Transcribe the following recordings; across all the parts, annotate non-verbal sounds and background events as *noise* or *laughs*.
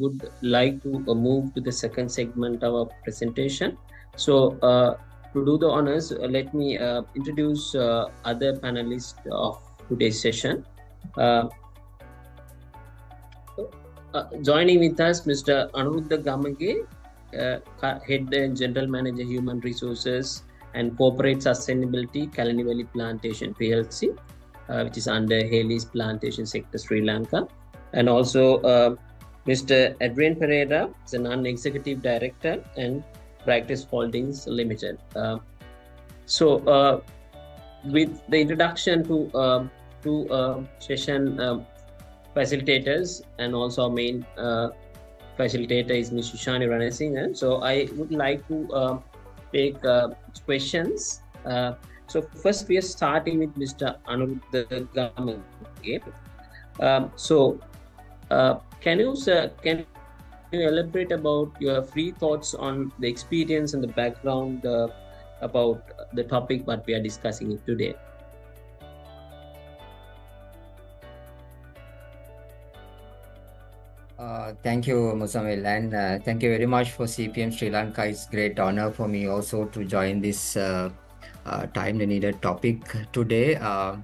would like to uh, move to the second segment of our presentation. So, uh, to do the honors, uh, let me introduce other panelists of today's session. Joining with us, Mr. Anuruddha Gamage, Head and General Manager Human Resources and Corporate Sustainability, Kelani Valley Plantation PLC, which is under Hayleys Plantation Sector Sri Lanka. And also uh, Mr. Adrian Pereira is a non-executive director and Practice Holdings Limited. Uh, so uh, with the introduction to uh, to session um, facilitators and also our main uh, facilitator is Ms. Shushani Ranasinghe. So I would like to uh, take uh, questions. Uh, so first we are starting with Mr. Anuruddha Gamage. Um, so can you can you elaborate about your free thoughts on the experience and the background uh, about the topic that we are discussing today? Uh, thank you, Musamil, and uh, thank you very much for CPM Sri Lanka. It's great honor for me also to join this uh, uh, timely needed topic today. Uh,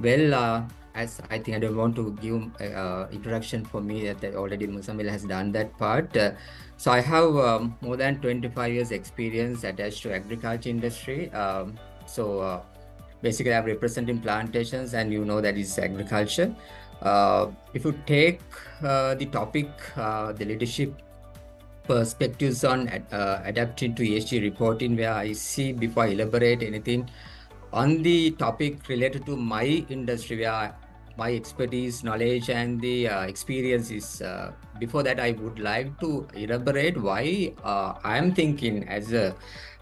well, uh, as I think I don't want to give uh, introduction for me that already Musamil has done that part. Uh, so I have um, more than 25 years experience attached to agriculture industry. Um, so uh, basically I'm representing plantations and you know that is agriculture. Uh, if you take uh, the topic, uh, the leadership perspectives on uh, adapting to ESG reporting, where I see before I elaborate anything on the topic related to my industry, where my expertise, knowledge, and the uh, experience is. Uh, before that, I would like to elaborate why uh, I am thinking as a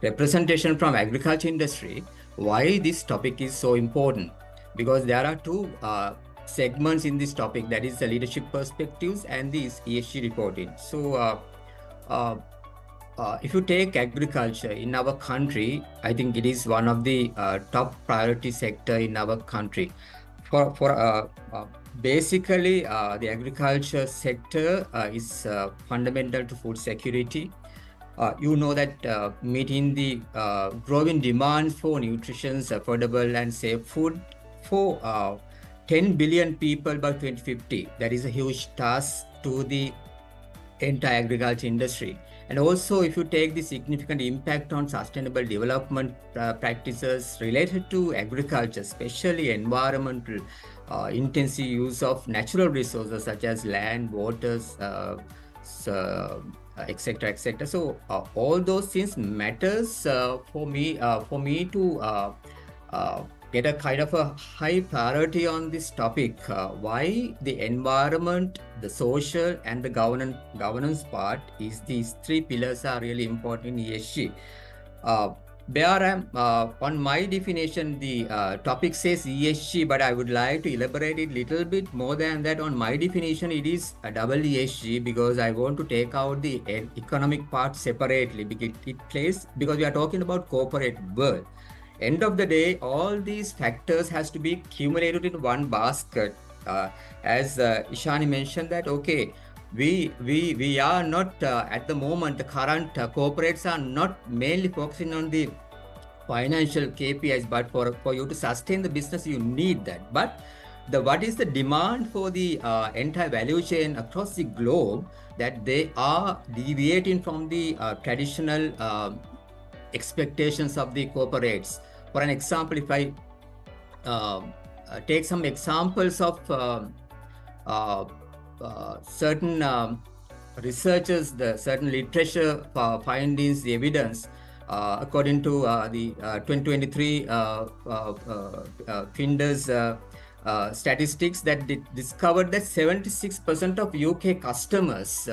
representation from agriculture industry, why this topic is so important. Because there are two uh, segments in this topic that is the leadership perspectives and this ESG reporting. So, uh, uh, uh, if you take agriculture in our country, I think it is one of the uh, top priority sector in our country. For for uh, uh, basically uh, the agriculture sector is fundamental to food security. You know that meeting the growing demand for nutritious, affordable, and safe food for uh, 10 billion people by 2050. That is a huge task to the entire agriculture industry. And also, if you take the significant impact on sustainable development uh, practices related to agriculture, especially environmental uh, intensive use of natural resources such as land, waters, uh, etc., etc. So uh, all those things matters uh, for me uh, for me to uh, uh, get a kind of a high priority on this topic. Uh, why the environment, the social, and the governance governance part is these three pillars are really important in ESG. Uh, where I'm uh, on my definition, the uh, topic says ESG, but I would like to elaborate it little bit more than that. On my definition, it is a double ESG because I want to take out the economic part separately because it plays because we are talking about corporate world end of the day all these factors has to be accumulated in one basket. Uh, as uh, ishani mentioned that okay we we we are not uh, at the moment the current uh, corporates are not mainly focusing on the financial kpis but for for you to sustain the business you need that. But the what is the demand for the uh, entire value chain across the globe that they are deviating from the uh, traditional uh, expectations of the corporates for an example, if I uh, uh, take some examples of uh, uh, uh, certain um, researchers, the certain literature uh, findings, the evidence, uh, according to uh, the uh, 2023 uh, uh, uh, uh, Finders statistics that di- discovered that 76% of UK customers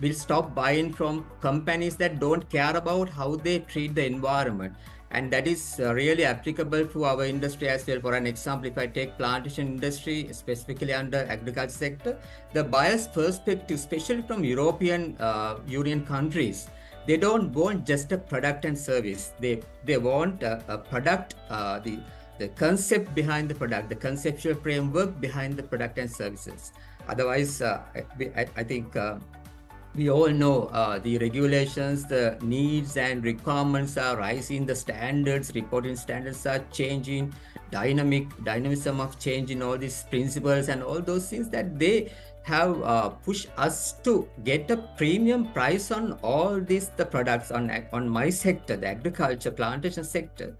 will stop buying from companies that don't care about how they treat the environment and that is uh, really applicable to our industry as well. For an example if i take plantation industry specifically under agriculture sector the buyers perspective especially from european uh, union countries they don't want just a product and service. They they want a, a product uh, the the concept behind the product the conceptual framework behind the product and services. Otherwise, uh, I, I, think uh, we all know uh, the regulations, the needs and requirements are rising, the standards, reporting standards are changing, dynamic dynamism of change in all these principles and all those things that they have uh, pushed us to get a premium price on all these the products on on my sector, the agriculture plantation sector,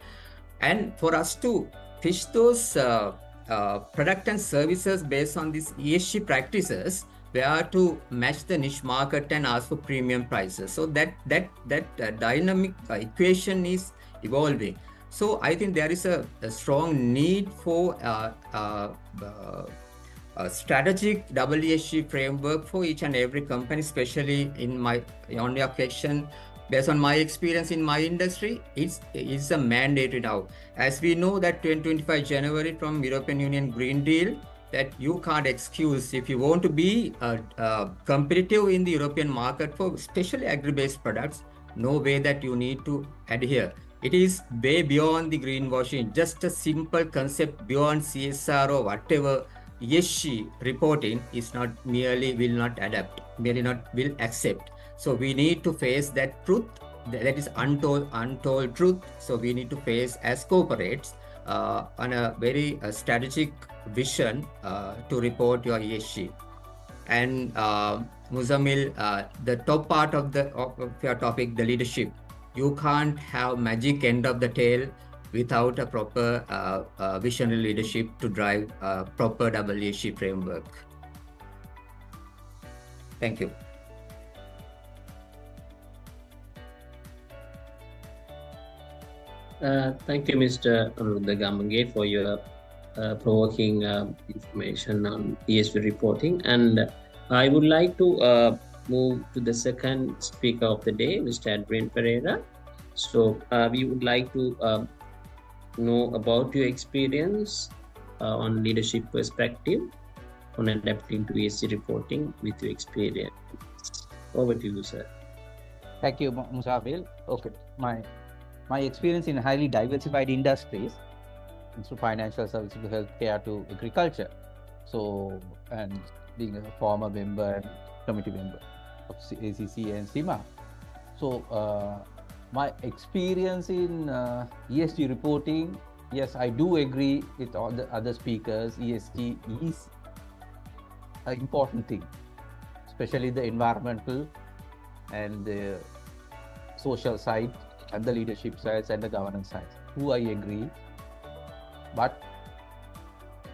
and for us to fish those uh, uh, product and services based on these ESG practices, we are to match the niche market and ask for premium prices. So that that that uh, dynamic uh, equation is evolving. So I think there is a, a strong need for uh, uh, a strategic WSG framework for each and every company, especially in my on your question. Based on my experience in my industry, it's it's a mandate now. As we know that 2025 January from European Union Green Deal, that you can't excuse if you want to be uh, uh, competitive in the European market for especially agri-based products. No way that you need to adhere. It is way beyond the greenwashing. Just a simple concept beyond CSR or whatever ESG reporting is not merely will not adapt, merely not will accept. So we need to face that truth that is untold untold truth. So we need to face as corporates uh, on a very uh, strategic vision uh, to report your ESG. And uh, Muzamil, uh, the top part of the of your topic, the leadership, you can't have magic end of the tail without a proper uh, visionary leadership to drive a proper WSG framework. Thank you. Uh, thank you, Mr. Gamage, for your uh, provoking uh, information on ESG reporting. And I would like to uh, move to the second speaker of the day, Mr. Adrian Pereira. So uh, we would like to know about your experience on leadership perspective on adapting to ESG reporting with your experience. Over to you, sir. Thank you, Musafil. Okay, my my experience in highly diversified industries, from financial services to healthcare to agriculture. So, and being a former member and committee member of ACC and CIMA. So, uh, my experience in uh, ESG reporting, yes, I do agree with all the other speakers. ESG is an important thing, especially the environmental and the social side and the leadership sides and the governance sides. Who I agree. But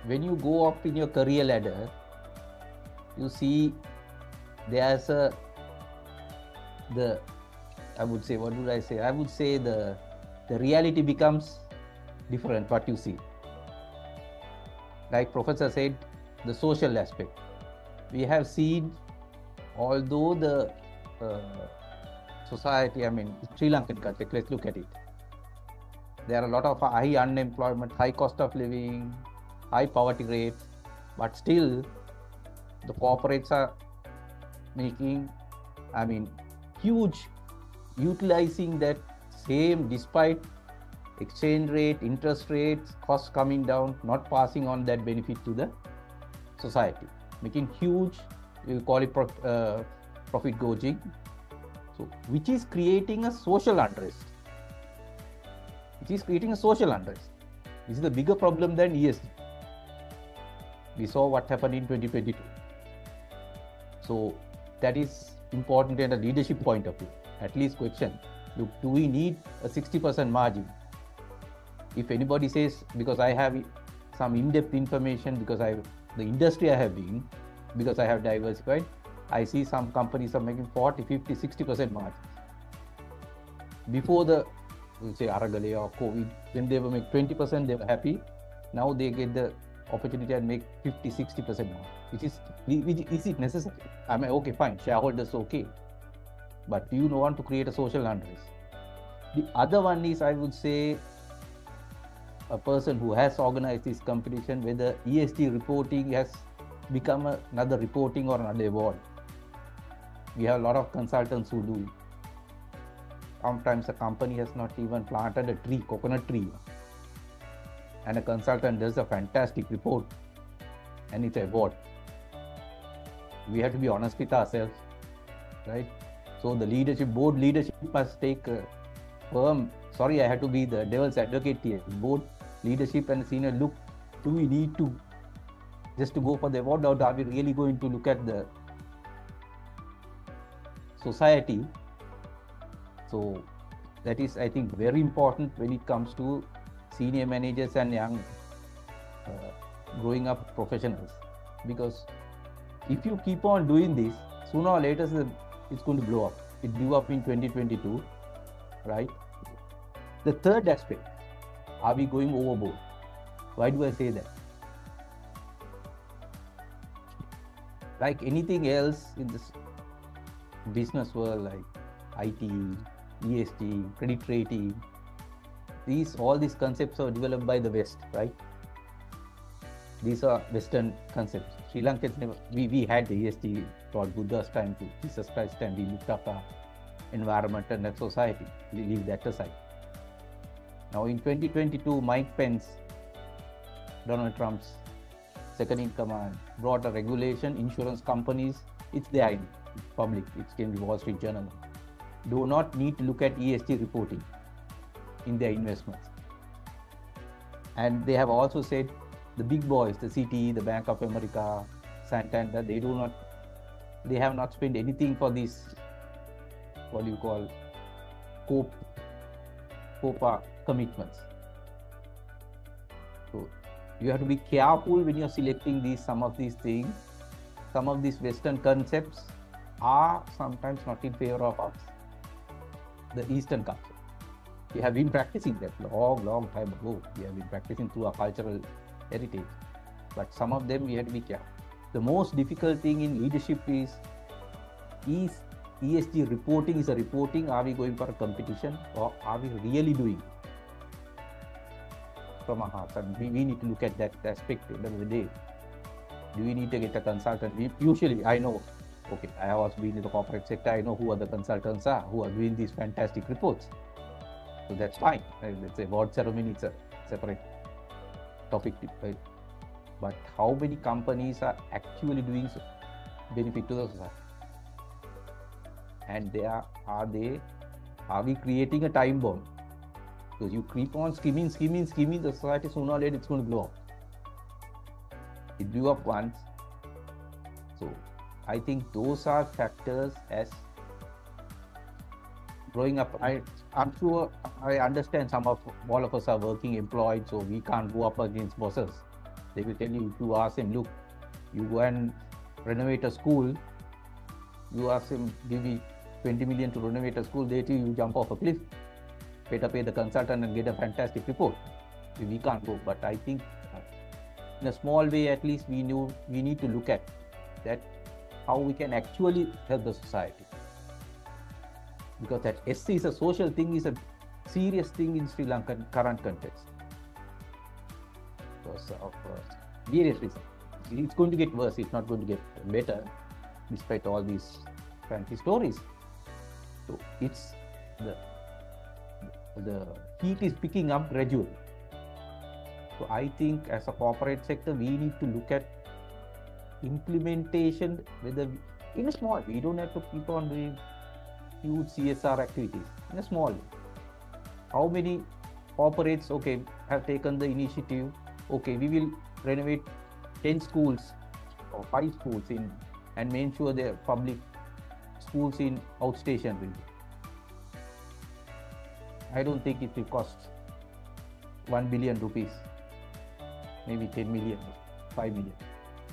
when you go up in your career ladder, you see there's a the I would say, what would I say? I would say the the reality becomes different what you see. Like Professor said, the social aspect. We have seen, although the uh, society, I mean, Sri Lankan context, let's look at it. There are a lot of high unemployment, high cost of living, high poverty rates, but still the corporates are making, I mean, huge utilizing that same despite exchange rate, interest rates, costs coming down, not passing on that benefit to the society, making huge, you call it uh, profit gouging. So, which is creating a social unrest. It is creating a social unrest. This is the bigger problem than ESG. We saw what happened in 2022. So, that is important in a leadership point of view at least question look do we need a 60% margin if anybody says because i have some in-depth information because i the industry i have been because i have diversified i see some companies are making 40 50 60% margins before the say Aragalaya or covid when they were make 20% they were happy now they get the opportunity and make 50 60% more which is which, is it necessary i mean okay fine shareholders okay but you don't want to create a social unrest. The other one is, I would say, a person who has organized this competition, whether ESG reporting has become another reporting or another award. We have a lot of consultants who do. Sometimes a company has not even planted a tree, coconut tree, and a consultant does a fantastic report, and it's a award. we have to be honest with ourselves, right? So the leadership, board leadership must take a firm. Sorry, I had to be the devil's advocate here. Board leadership and senior look. Do we need to just to go for the award, or are we really going to look at the society? So that is, I think, very important when it comes to senior managers and young uh, growing up professionals. Because if you keep on doing this sooner or later it's going to blow up. It blew up in 2022 right? The third aspect are we going overboard? Why do i say that? Like anything else in this business world like it esg credit rating these all these concepts are developed by the west right these are Western concepts. Sri Lankans never, we, we had the ESG throughout Buddha's time to Jesus Christ's time. We looked up our environment and our society. We leave that aside. Now in 2022, Mike Pence, Donald Trump's second in command, brought a regulation. Insurance companies, it's their idea, public, it can be Wall Street Journal, do not need to look at ESG reporting in their investments. And they have also said the big boys, the Citi, the Bank of America, Santander, they do not, they have not spent anything for these, what do you call, COPE, COPA commitments. So you have to be careful when you're selecting these, some of these things. Some of these Western concepts are sometimes not in favor of us, the Eastern culture. We have been practicing that long, long time ago. We have been practicing through our cultural heritage. But some of them we have to be careful. The most difficult thing in leadership is is ESG reporting is a reporting. Are we going for a competition or are we really doing from our hearts? And we, we need to look at that aspect at the end of the day. Do we need to get a consultant? We, usually, I know, okay, I was been in the corporate sector. I know who are the consultants are who are doing these fantastic reports. So that's fine. Uh, Let's say award ceremony, it's a separate topic, right? But how many companies are actually doing so, benefit to the society? And they are, are they, are we creating a time bomb? Because you keep on skimming, skimming, skimming, the society sooner or later it's going to blow up. It blew up once. So I think those are factors as growing up. I I'm sure I understand some of all of us are working employed, so we can't go up against bosses. They will tell you if you ask him, look, you go and renovate a school, you ask him, give me 20 million to renovate a school, they tell you, you jump off a cliff, better pay the consultant and get a fantastic report. We can't go, but I think in a small way at least we knew we need to look at that how we can actually help the society because that SC is a social thing, is a serious thing in Sri Lankan current context. Because of uh, various reasons. It's going to get worse, it's not going to get better, despite all these fancy stories. So it's the the heat is picking up gradually. So I think as a corporate sector, we need to look at implementation whether in a small we don't have to keep on doing huge CSR activities in a small. How many corporates, okay, have taken the initiative, okay, we will renovate 10 schools or 5 schools in and make sure they're public schools in outstation region. I don't think it will cost 1 billion rupees, maybe 10 million, 5 million.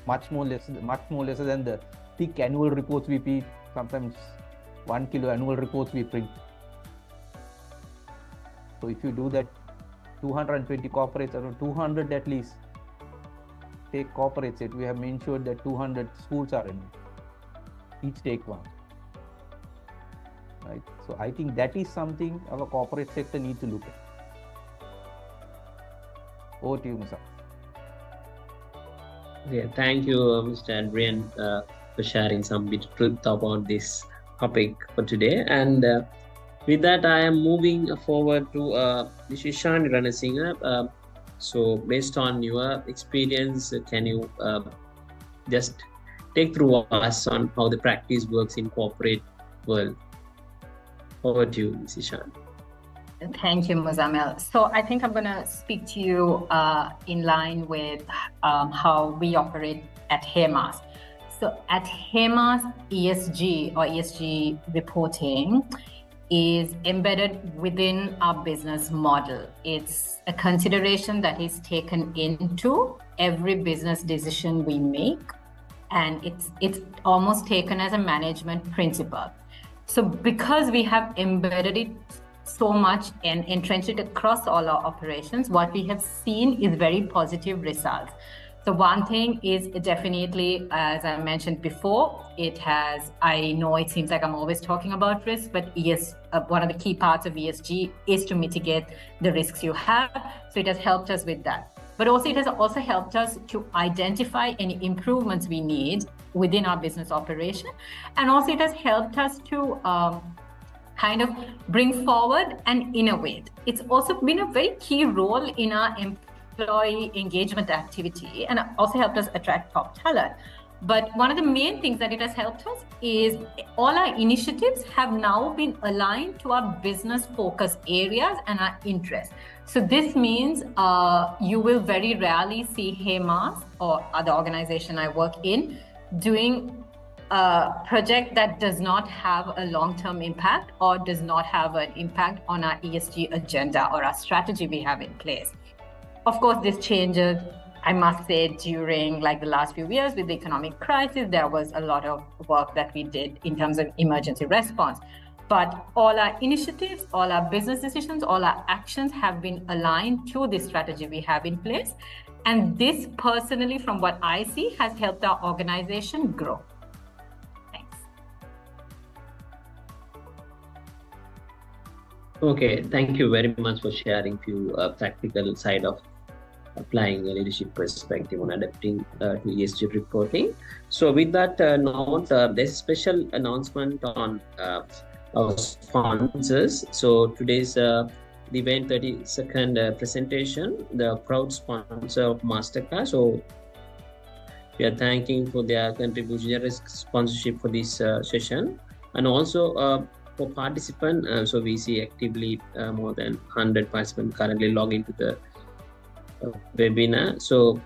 Much more less, much more lesser than the thick annual reports we print. sometimes one kilo annual reports we print. So if you do that, 220 corporates or 200 at least take corporates it. We have ensured that 200 schools are in it. Each take one. Right. So I think that is something our corporate sector need to look at. Over to you, Musa. Yeah, thank you, Mr. Adrian, uh, for sharing some bit truth about this topic for today. And uh, with that, I am moving forward to uh, Mrs. Shani Ranasinghe. Uh, so, based on your experience, can you uh, just take through us on how the practice works in corporate world. Over to you, Sishan. Thank you, Muzamil. So I think I'm going to speak to you uh, in line with um, how we operate at HEMAS. So at HEMAS, ESG or ESG reporting is embedded within our business model. It's a consideration that is taken into every business decision we make, and it's it's almost taken as a management principle. So because we have embedded it so much and entrenched it across all our operations, what we have seen is very positive results. So one thing is definitely, as I mentioned before, it has. I know it seems like I'm always talking about risk, but yes, uh, one of the key parts of ESG is to mitigate the risks you have. So it has helped us with that. But also, it has also helped us to identify any improvements we need within our business operation, and also it has helped us to. Um, kind of bring forward and innovate. It's also been a very key role in our employee engagement activity and also helped us attract top talent. But one of the main things that it has helped us is all our initiatives have now been aligned to our business focus areas and our interests. So this means uh, you will very rarely see HEMAS or other organization I work in doing a project that does not have a long-term impact or does not have an impact on our ESG agenda or our strategy we have in place. Of course, this changes, I must say, during like the last few years with the economic crisis, there was a lot of work that we did in terms of emergency response. But all our initiatives, all our business decisions, all our actions have been aligned to the strategy we have in place. And this personally, from what I see, has helped our organization grow. Okay, thank you very much for sharing few uh, practical side of applying a leadership perspective on adapting uh, to ESG reporting. So with that uh, note, uh, there's special announcement on uh, our sponsors. So today's uh, the event 32nd uh, presentation, the proud sponsor of Mastercard. So we are thanking for their contribution, generous sponsorship for this uh, session, and also for participant. Uh, so we see actively uh, more than 100 participants currently log into the uh, webinar. So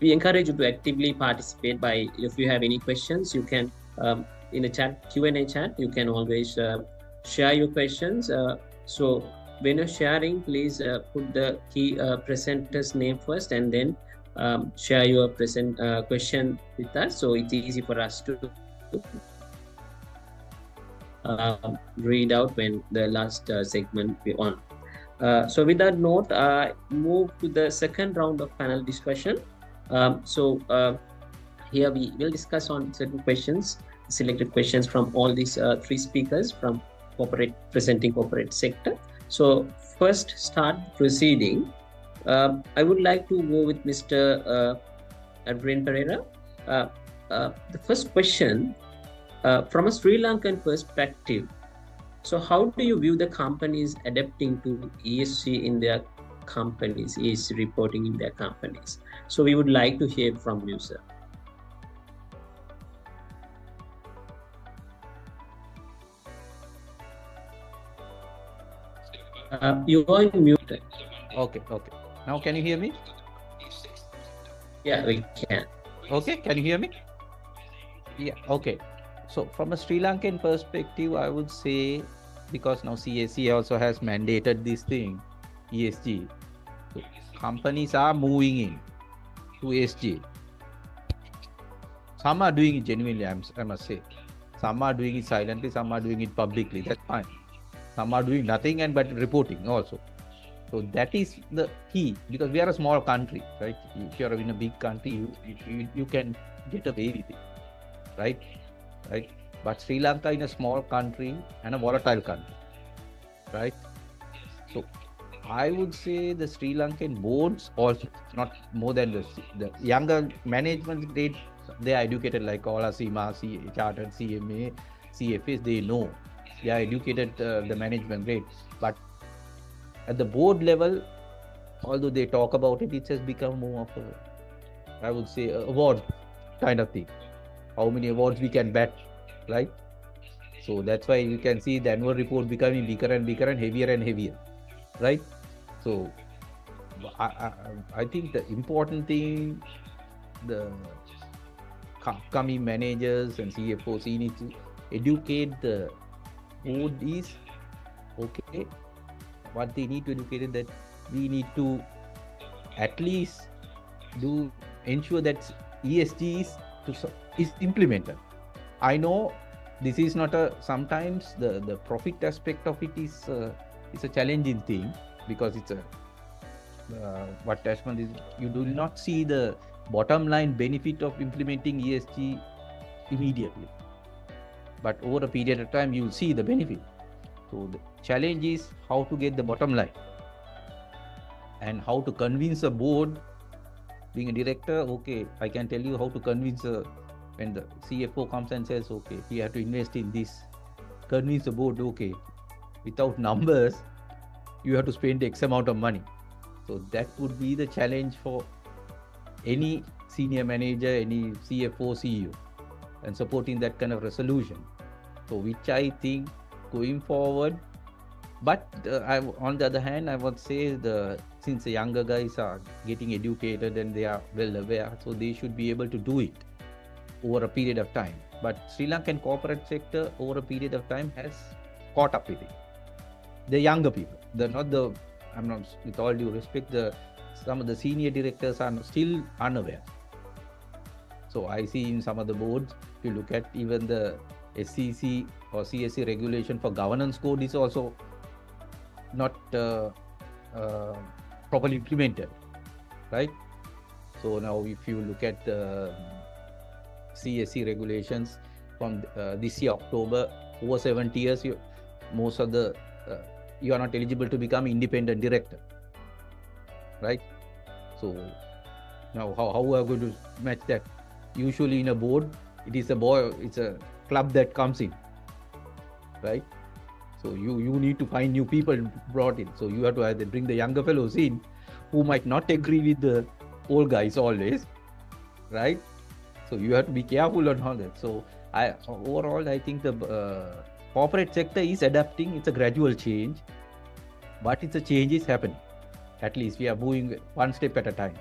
we encourage you to actively participate by if you have any questions, you can um, in the chat Q&A chat, you can always uh, share your questions. Uh, so when you're sharing, please put the key presenter's name first and then um, share your present question with us. So it's easy for us to um, read out when the last uh, segment be on. Uh, so with that note, I move to the second round of panel discussion. Um, so uh, here we will discuss on certain questions, selected questions from all these uh, three speakers from corporate presenting corporate sector. So first start proceeding. Um, I would like to go with Mr. Uh, Adrian Pereira. Uh, uh, the first question, uh, from a Sri Lankan perspective, so how do you view the companies adapting to ESG in their companies, ESG reporting in their companies? So we would like to hear from you, sir. Uh, you are in mute. Okay, okay. Now can you hear me? Yeah, we can. Okay, can you hear me? Yeah, okay. So from a Sri Lankan perspective, I would say because now CAC also has mandated this thing, ESG. So companies are moving in to ESG. Some are doing it genuinely, I must say. Some are doing it silently, some are doing it publicly. That's fine. Some are doing nothing and but reporting also. So that is the key because we are a small country, right? If you are in a big country, you, you, you can get away with it, right? Right? But Sri Lanka is a small country and a volatile country, right? So I would say the Sri Lankan boards also not more than the, the younger management grade, they are educated like all CIMA, C, Chartered, CMA, CFAs, they know. They are educated uh, the management grade. But at the board level, although they talk about it, it has become more of a, I would say, award kind of thing. How many awards we can bet, right? So that's why you can see the annual report becoming bigger and bigger and heavier and heavier, right? So I, I, I think the important thing, the upcoming managers and CFOs need to educate the board is okay. What they need to educate is that we need to at least do ensure that ESG is to, is implemented. I know this is not a sometimes the the profit aspect of it is uh, is a challenging thing because it's a uh, what Ashman is you do not see the bottom line benefit of implementing ESG immediately, but over a period of time you will see the benefit. So the challenge is how to get the bottom line and how to convince a board being a director okay i can tell you how to convince a when the cfo comes and says okay we have to invest in this. Convince the board okay. Without numbers you have to spend x amount of money. So that would be the challenge for any senior manager any cfo ceo and supporting that kind of resolution. So which i think going forward but uh, I, on the other hand i would say the since the younger guys are getting educated and they are well aware so they should be able to do it over a period of time. But sri lankan corporate sector over a period of time has caught up with it. The younger people they're not the i'm not with all due respect the some of the senior directors are still unaware. So i see in some of the boards if you look at even the SEC or CSE regulation for governance code is also not uh, uh, properly implemented, right? So now, if you look at the CSE regulations from uh, this year October, over 70 years, you, most of the uh, you are not eligible to become independent director, right? So now, how how are we going to match that? Usually in a board, it is a boy, it's a club that comes in, right? So you you need to find new people brought in. So you have to either bring the younger fellows in, who might not agree with the old guys always, right? So you have to be careful on all that. So I overall I think the uh, corporate sector is adapting. It's a gradual change, but it's a change is happening. At least we are moving one step at a time.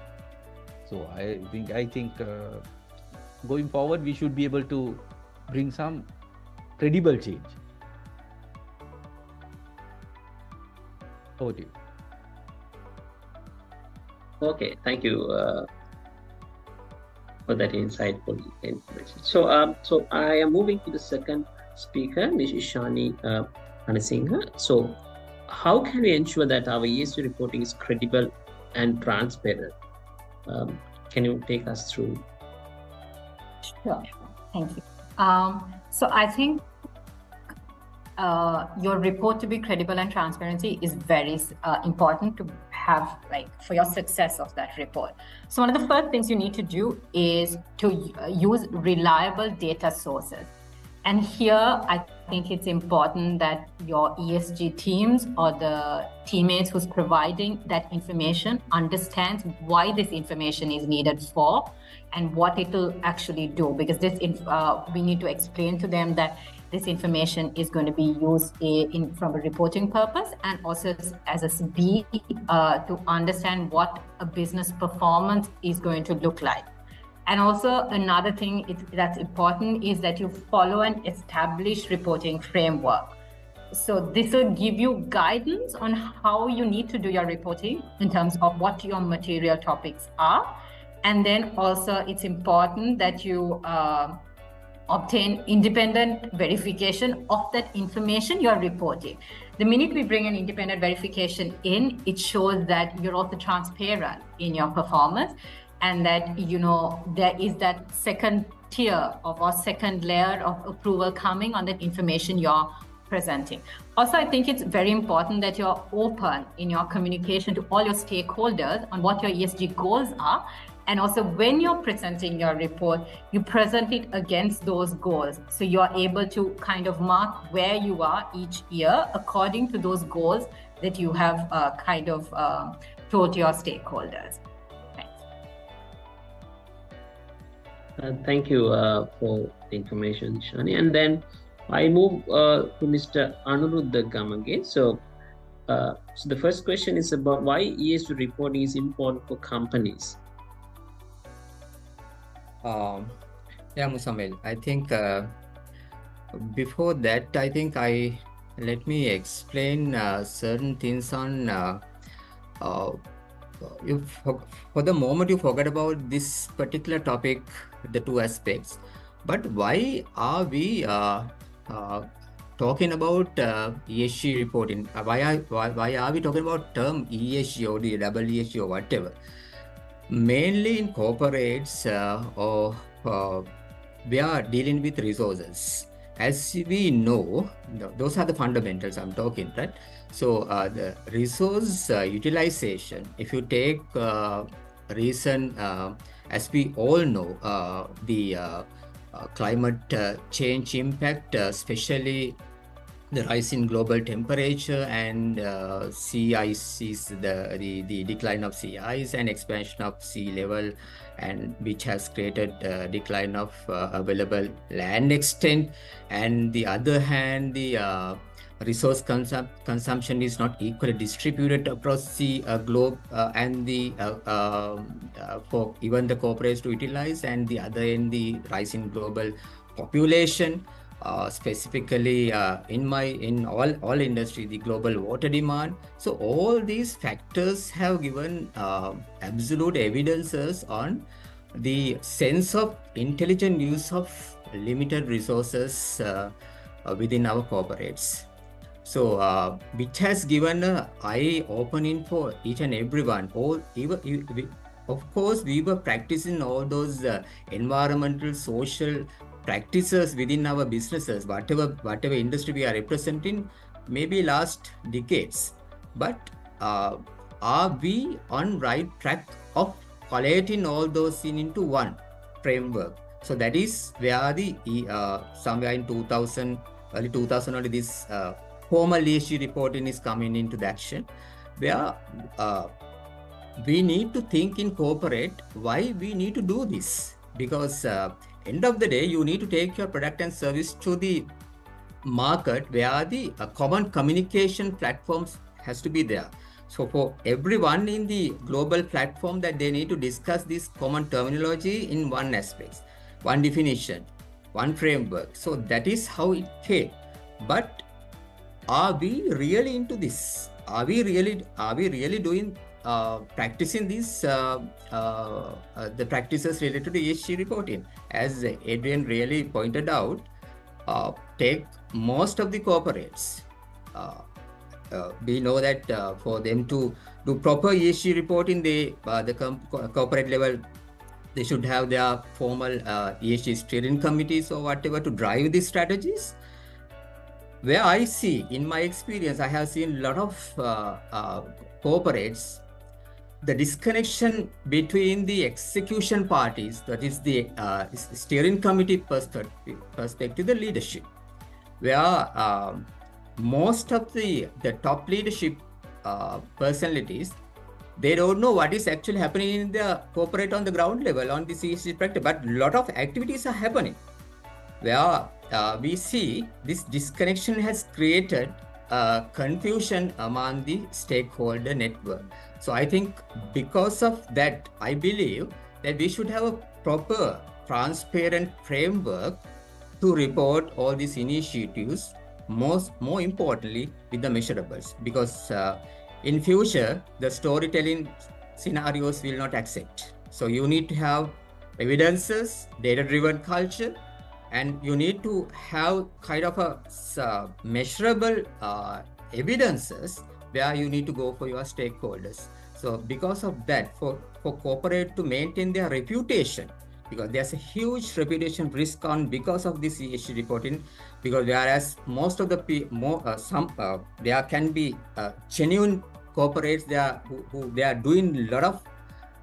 So I think I think uh, going forward we should be able to bring some credible change. Over to you. Okay, thank you uh, for that insightful information. So, um, so I am moving to the second speaker, Ms. Ishani uh, Anasingha. So, how can we ensure that our ESG reporting is credible and transparent? Um, can you take us through? Sure, thank you. Um, so, I think uh, your report to be credible and transparency is very uh, important to have like for your success of that report. So one of the first things you need to do is to uh, use reliable data sources. And here i think it's important that your esg teams or the teammates who's providing that information understands why this information is needed for and what it will actually do. Because this uh, we need to explain to them that this information is going to be used in, from a reporting purpose and also as a B uh, to understand what a business performance is going to look like. And also another thing that's important is that you follow an established reporting framework. So this will give you guidance on how you need to do your reporting in terms of what your material topics are. And then also it's important that you uh, obtain independent verification of that information you're reporting. The minute we bring an independent verification in, it shows that you're also transparent in your performance and that you know there is that second tier of or second layer of approval coming on that information you're presenting. Also, I think it's very important that you're open in your communication to all your stakeholders on what your ESG goals are and also, when you're presenting your report, you present it against those goals. So you're able to kind of mark where you are each year according to those goals that you have uh, kind of uh, told your stakeholders. Thanks. Uh, thank you uh, for the information, Shani. And then I move uh, to Mr. Anuruddha Gamage. So, uh, so the first question is about why ESG reporting is important for companies. Um, yeah, Musamil, I think uh, before that, I think I let me explain uh, certain things on. Uh, uh, for, for the moment you forget about this particular topic, the two aspects. But why are we uh, uh, talking about uh, ESG reporting? Uh, why are why, why are we talking about term ESG or the double ESG or whatever? Mainly in corporates uh, or uh, we are dealing with resources. As we know, those are the fundamentals I'm talking, right? So uh, the resource uh, utilization, if you take uh, recent, uh, as we all know, the climate change impact, especially the rise in global temperature and uh, sea ice is the, the the decline of sea ice and expansion of sea level and which has created uh, decline of uh, available land extent. And the other hand the uh, resource consum- consumption is not equally distributed across the uh, globe uh, and the uh, um, for even the corporates to utilize and the other end the rise in global population uh, specifically uh, in my in all all industry the global water demand. So all these factors have given uh, absolute evidences on the sense of intelligent use of limited resources uh, uh, within our corporates. So which has given a eye opening for each and everyone. All even you- of course we were practicing all those uh, environmental social practices within our businesses whatever whatever industry we are representing maybe last decades. But uh, are we on right track of collating all those in into one framework? So that is where the uh, somewhere in 2000 early 2000 only this uh, formal ESG reporting is coming into the action where uh, we need to think in corporate why we need to do this. Because uh, end of the day you need to take your product and service to the market where the uh, common communication platforms has to be there. So for everyone in the global platform that they need to discuss this common terminology in one aspect one definition one framework. So that is how it came. But are we really into this? Are we really are we really doing uh, practicing these uh, uh, uh, the practices related to ESG reporting. As Adrian really pointed out uh, take most of the corporates. We know that for them to do proper ESG reporting they the com- corporate level they should have their formal ESG steering committees or whatever to drive these strategies. Where I see, in my experience, I have seen a lot of uh, uh, corporates, the disconnection between the execution parties, that is the uh, steering committee perspective, perspective, the leadership, where um, most of the the top leadership uh, personalities they don't know what is actually happening in the corporate on the ground level on the CSC practice, but a lot of activities are happening where uh, we see this disconnection has created uh, confusion among the stakeholder network. So I think because of that, I believe that we should have a proper, transparent framework to report all these initiatives. Most, more importantly, with the measurables, because uh, in future the storytelling scenarios will not accept. So you need to have evidences, data-driven culture, and you need to have kind of a uh, measurable uh, evidences where you need to go for your stakeholders so because of that for for corporate to maintain their reputation because there's a huge reputation risk on because of this ESG reporting because whereas most of the more uh, some uh, there can be uh, genuine corporates they are who, who they are doing a lot of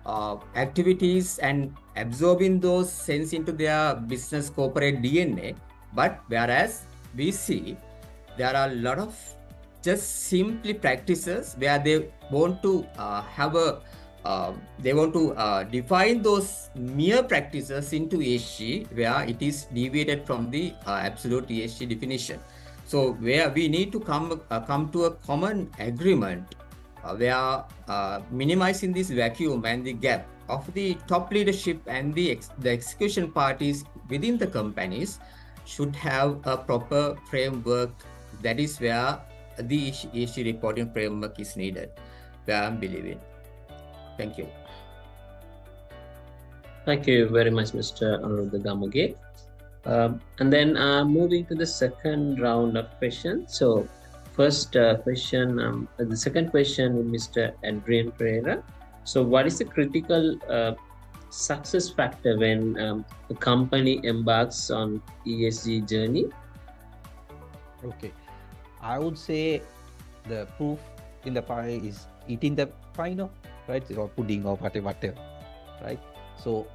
uh, activities and absorbing those sense into their business corporate DNA. But whereas we see there are a lot of just simply practices where they want to uh, have a uh, they want to uh, define those mere practices into ESG where it is deviated from the uh, absolute ESG definition. So where we need to come uh, come to a common agreement uh, where minimizing this vacuum and the gap of the top leadership and the ex- the execution parties within the companies should have a proper framework. That is where the ESG reporting framework is needed. Where I'm believing. Thank you. Thank you very much, Mr. Anuruddha Gamage. Um, and then uh, moving to the second round of questions. So, first uh, question, um, the second question with Mr. Adrian Pereira. So, what is the critical uh, success factor when um, a company embarks on ESG journey? Okay. I would say the proof in the pie is eating the pie, no? Right? Or pudding or whatever, whatever. Right? So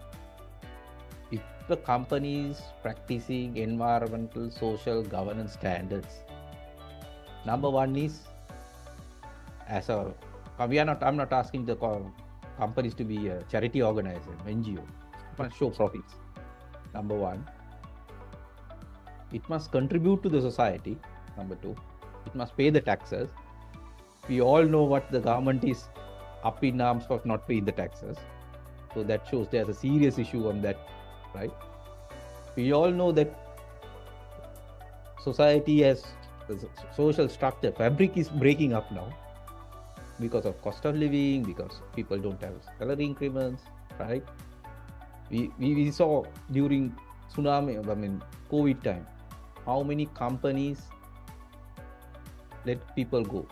if the company is practicing environmental, social governance standards, number one is as a we are not I'm not asking the companies to be a charity organizer, NGO, must show profits. Number one. It must contribute to the society. Number two, it must pay the taxes. We all know what the government is up in arms for not paying the taxes. So that shows there's a serious issue on that, right? We all know that society has social structure fabric is breaking up now because of cost of living, because people don't have salary increments, right? We, we, we saw during tsunami, I mean, COVID time, how many companies let people go.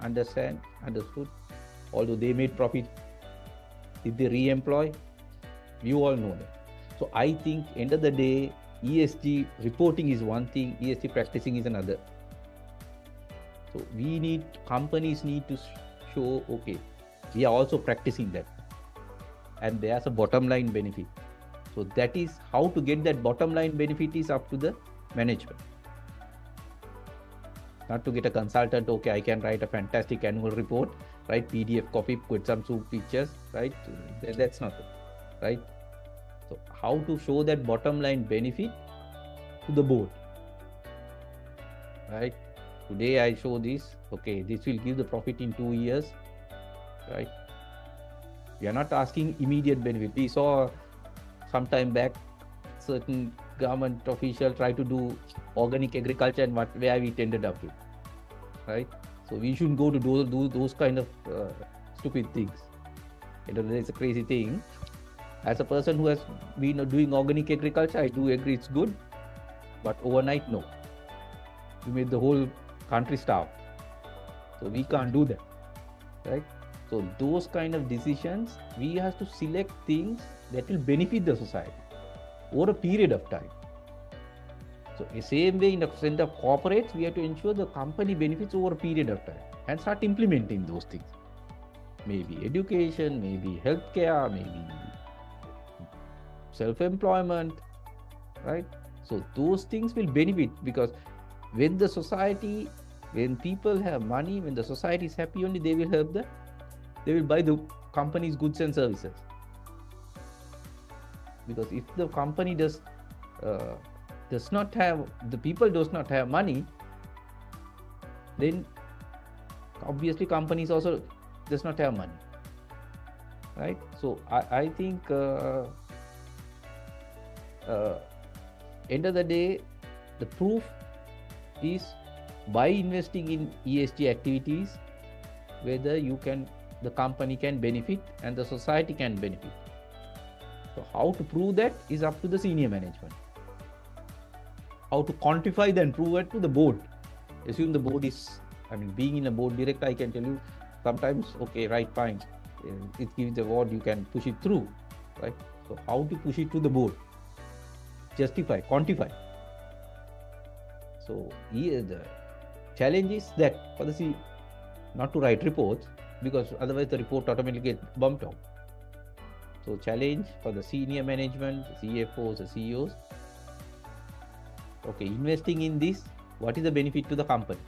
Understand, understood. Although they made profit, did they re-employ? You all know that. So I think end of the day, ESG reporting is one thing, ESG practicing is another. So we need companies need to show okay, we are also practicing that, and there's a bottom line benefit. So that is how to get that bottom line benefit is up to the management. Not to get a consultant, okay, I can write a fantastic annual report, right? PDF copy, put some two pictures, right? That's not it, right? So how to show that bottom line benefit to the board, right? Today I show this, okay, this will give the profit in two years, right? We are not asking immediate benefit. We saw some time back certain government official try to do organic agriculture and what where we ended up with right? So we shouldn't go to do, do those kind of uh, stupid things. You know it's a crazy thing. As a person who has been doing organic agriculture i do agree it's good. But overnight no. You made the whole country starve. So we can't do that right? So those kind of decisions we have to select things that will benefit the society over a period of time. So the same way in the sense of corporates, we have to ensure the company benefits over a period of time and start implementing those things. Maybe education, maybe healthcare, maybe self-employment, right? So those things will benefit because when the society, when people have money, when the society is happy, only they will help the, they will buy the company's goods and services because if the company does uh, does not have the people does not have money then obviously companies also does not have money. Right? So i, I think uh, uh, end of the day the proof is by investing in esg activities whether you can the company can benefit and the society can benefit so how to prove that is up to the senior management. How to quantify then prove it to the board. Assume the board is, I mean, being in a board director, I can tell you sometimes, okay, right, fine. Uh, It gives the award, you can push it through, right? So how to push it to the board? Justify, quantify. So here the challenge is that for the C, not to write reports because otherwise the report automatically gets bumped out. So challenge for the senior management, CFOs, the CEOs. Okay, investing in this, what is the benefit to the company?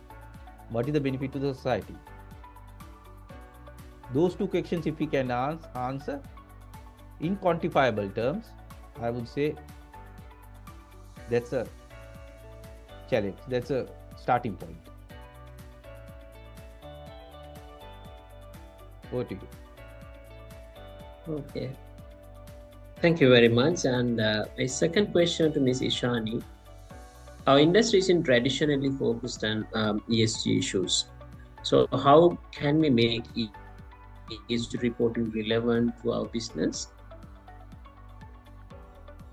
What is the benefit to the society? those two questions, if we can answer in quantifiable terms, I would say that's a challenge. That's a starting point. Over to you. Okay. Thank you very much. And uh, my second question to Ms. Ishani. Our industry is traditionally focused on um, ESG issues. So how can we make ESG reporting relevant to our business?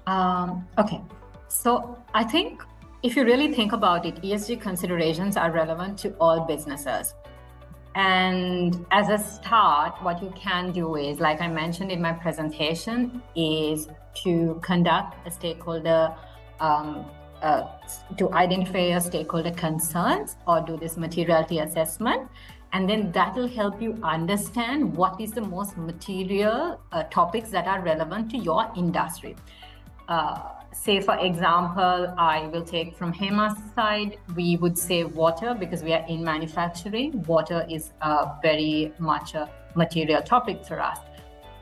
Um, okay, so I think if you really think about it, ESG considerations are relevant to all businesses. And as a start, what you can do is, like I mentioned in my presentation, is to conduct a stakeholder, um, uh, to identify your stakeholder concerns or do this materiality assessment. And then that will help you understand what is the most material uh, topics that are relevant to your industry. Uh, say for example, I will take from Hemas side, we would say water because we are in manufacturing. Water is uh, very much a material topic for us.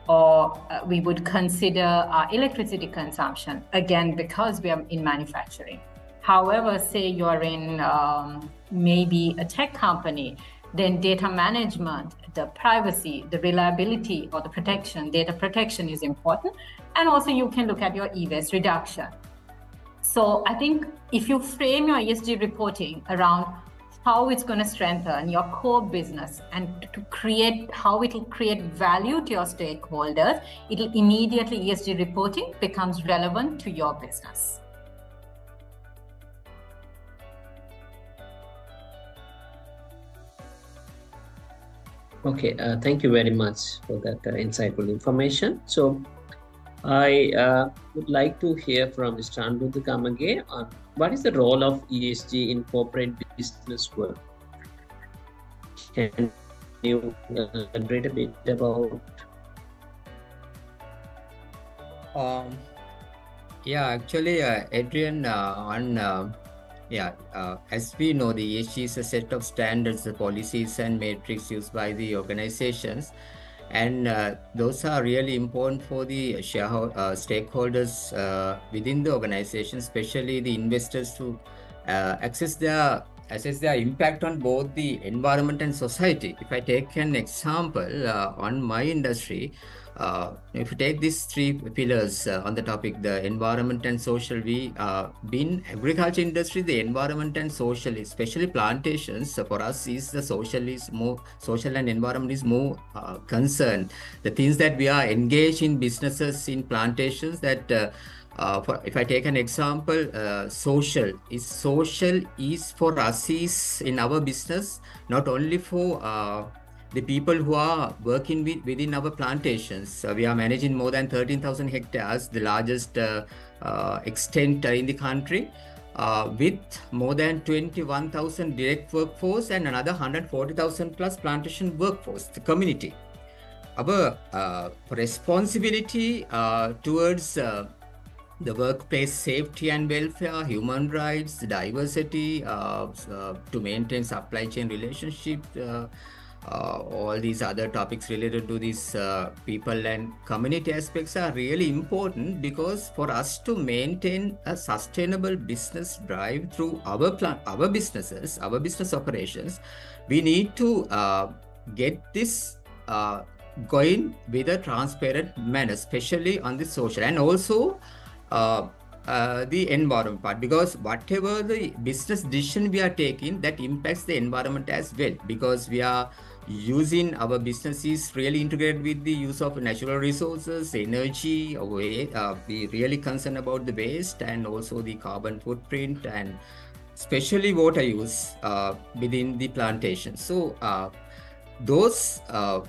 Or uh, we would consider our electricity consumption, again, because we are in manufacturing. However, say you're in um, maybe a tech company, then data management, the privacy, the reliability or the protection, data protection is important. And also you can look at your e-waste reduction. So I think if you frame your ESG reporting around how it's going to strengthen your core business and to create how it will create value to your stakeholders, it'll immediately ESG reporting becomes relevant to your business. Okay, uh, thank you very much for that uh, insightful information. So, I uh, would like to hear from Mr. Anuruddha Gamage on what is the role of ESG in corporate business work. Can you elaborate a bit about? Um, yeah, actually, uh, Adrian, uh, on uh, yeah, uh, as we know, the ESG is a set of standards, the policies and metrics used by the organizations. And uh, those are really important for the shareholder, uh, stakeholders uh, within the organization, especially the investors to uh, access their assess their impact on both the environment and society. If I take an example uh, on my industry, uh, if you take these three pillars uh, on the topic, the environment and social, we uh, been agriculture industry, the environment and social, especially plantations for us is the social is more social and environment is more uh, concerned. The things that we are engaged in businesses in plantations that uh, uh, for, if I take an example, uh, social is social is for us is in our business not only for uh, the people who are working with, within our plantations. Uh, we are managing more than 13,000 hectares, the largest uh, uh, extent in the country. with more than 21,000 direct workforce and another 140,000 plus plantation workforce, the community. Our responsibility towards the workplace safety and welfare, human rights, diversity, uh, uh, to maintain supply chain relationship, uh, uh all these other topics related to these uh, people and community aspects are really important because for us to maintain a sustainable business drive through our plan, our businesses, our business operations, we need to uh, get this going with a transparent manner, especially on the social and also uh, uh, the environment part because whatever the business decision we are taking that impacts the environment as well because we are using our businesses really integrated with the use of natural resources energy uh, we really concerned about the waste and also the carbon footprint and especially water use uh, within the plantation. So uh, those uh,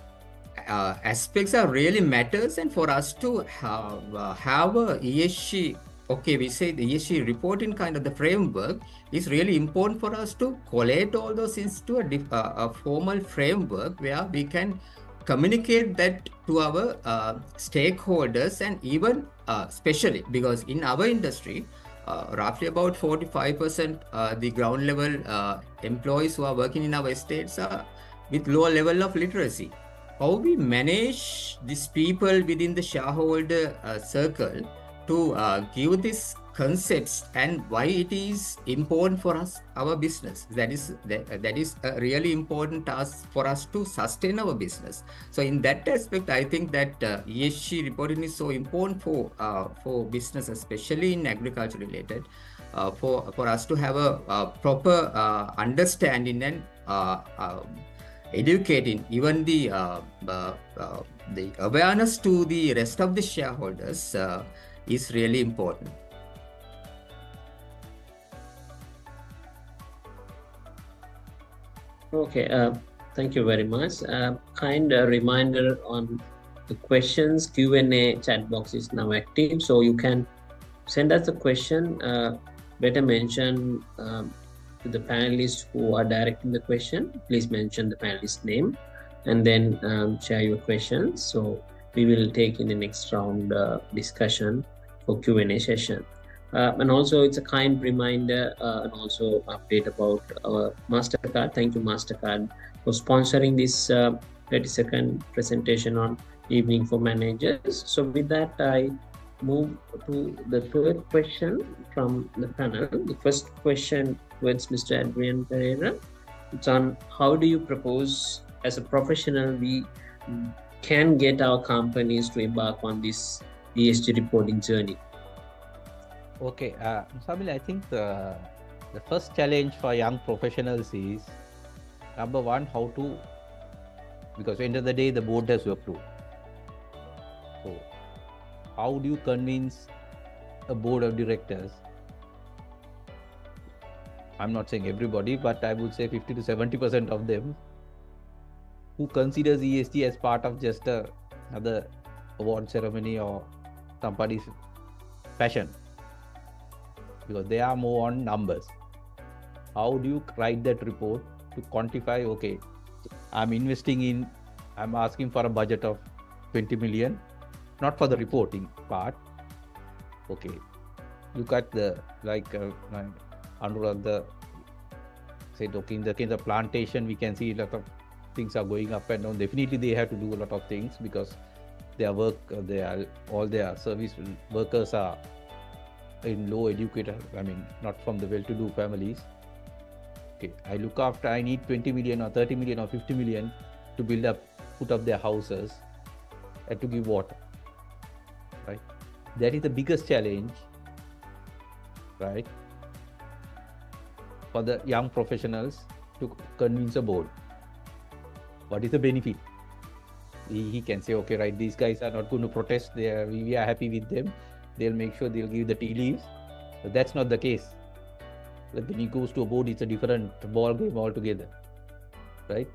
uh, aspects are really matters and for us to have, uh, have a ESG okay we say the ESG reporting kind of the framework is really important for us to collate all those into a, uh, a formal framework where we can communicate that to our uh, stakeholders and even uh, especially because in our industry uh, roughly about 45% uh, the ground level uh, employees who are working in our estates are with lower level of literacy. How we manage these people within the shareholder circle to uh, give these concepts and why it is important for us our business. That is that, that is a really important task for us to sustain our business. So in that aspect i think that uh, esg reporting is so important for uh, for business especially in agriculture related uh, for for us to have a, a proper uh, understanding and uh, um, educating even the uh, uh, uh, the awareness to the rest of the shareholders uh, is really important. Okay, uh, thank you very much. Uh, kind reminder on the questions Q&A chat box is now active, so you can send us a question. Uh, better mention um, to the panelists who are directing the question. Please mention the panelist name and then um, share your questions. So we will take in the next round uh, discussion for Q&A session. Uh, and also it's a kind reminder uh, and also update about our mastercard. Thank you mastercard for sponsoring this uh, 30 second presentation on evening for managers. So with that i move to the third question from the panel. The first question towards mr adrian pereira. It's on how do you propose as a professional we can get our companies to embark on this esg reporting journey Okay, uh, Samil, I think the, the first challenge for young professionals is number one, how to, because end of the day, the board has to approve. So, how do you convince a board of directors? I'm not saying everybody, but I would say 50 to 70% of them who considers ESG as part of just a, another award ceremony or somebody's passion because they are more on numbers. How do you write that report to quantify? Okay, I'm investing in, I'm asking for a budget of 20 million, not for the reporting part. Okay, look at the like uh, Anuruddha said, okay, in the case of plantation, we can see a lot of things are going up and down. Definitely, they have to do a lot of things because their work, uh, their all their service workers are in low educated i mean not from the well-to-do families. Okay i look after i need 20 million or 30 million or 50 million to build up put up their houses and to give water right? That is the biggest challenge right? For the young professionals to convince a board. What is the benefit he, he can say okay right these guys are not going to protest they are, we are happy with them they'll make sure they'll give the tea leaves. But that's not the case. But when he goes to a board, it's a different ball game altogether, right?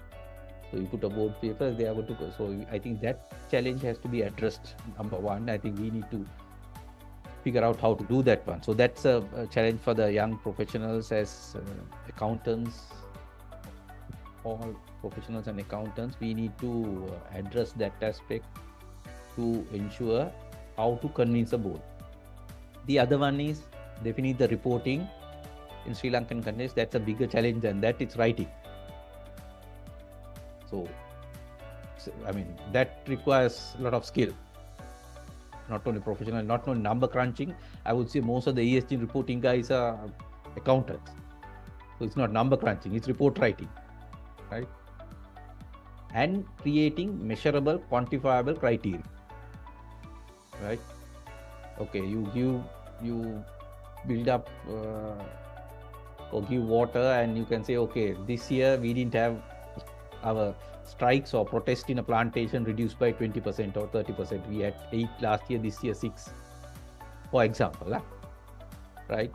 So you put a board paper, they are going to go. So I think that challenge has to be addressed. Number one, I think we need to figure out how to do that one. So that's a, a challenge for the young professionals as uh, accountants, all professionals and accountants. We need to uh, address that aspect to ensure how to convince a board. The other one is definitely the reporting in Sri Lankan context. That's a bigger challenge than that. It's writing. So, so, I mean, that requires a lot of skill. Not only professional, not only number crunching. I would say most of the ESG reporting guys are accountants. So it's not number crunching, it's report writing, right? And creating measurable, quantifiable criteria, right? Okay, you give you build up uh, or give water and you can say okay this year we didn't have our strikes or protest in a plantation reduced by 20% or 30% we had 8 last year this year 6 for example right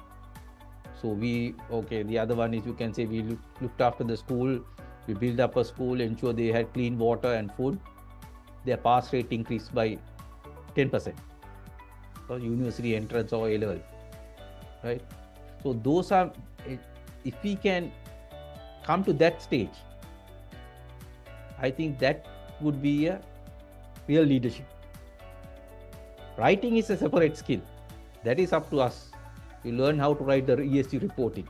so we okay the other one is you can say we look, looked after the school we build up a school ensure they had clean water and food. Their pass rate increased by 10% for university entrance or A level right? So those are if we can come to that stage i think that would be a real leadership. Writing is a separate skill. That is up to us. We learn how to write the esg reporting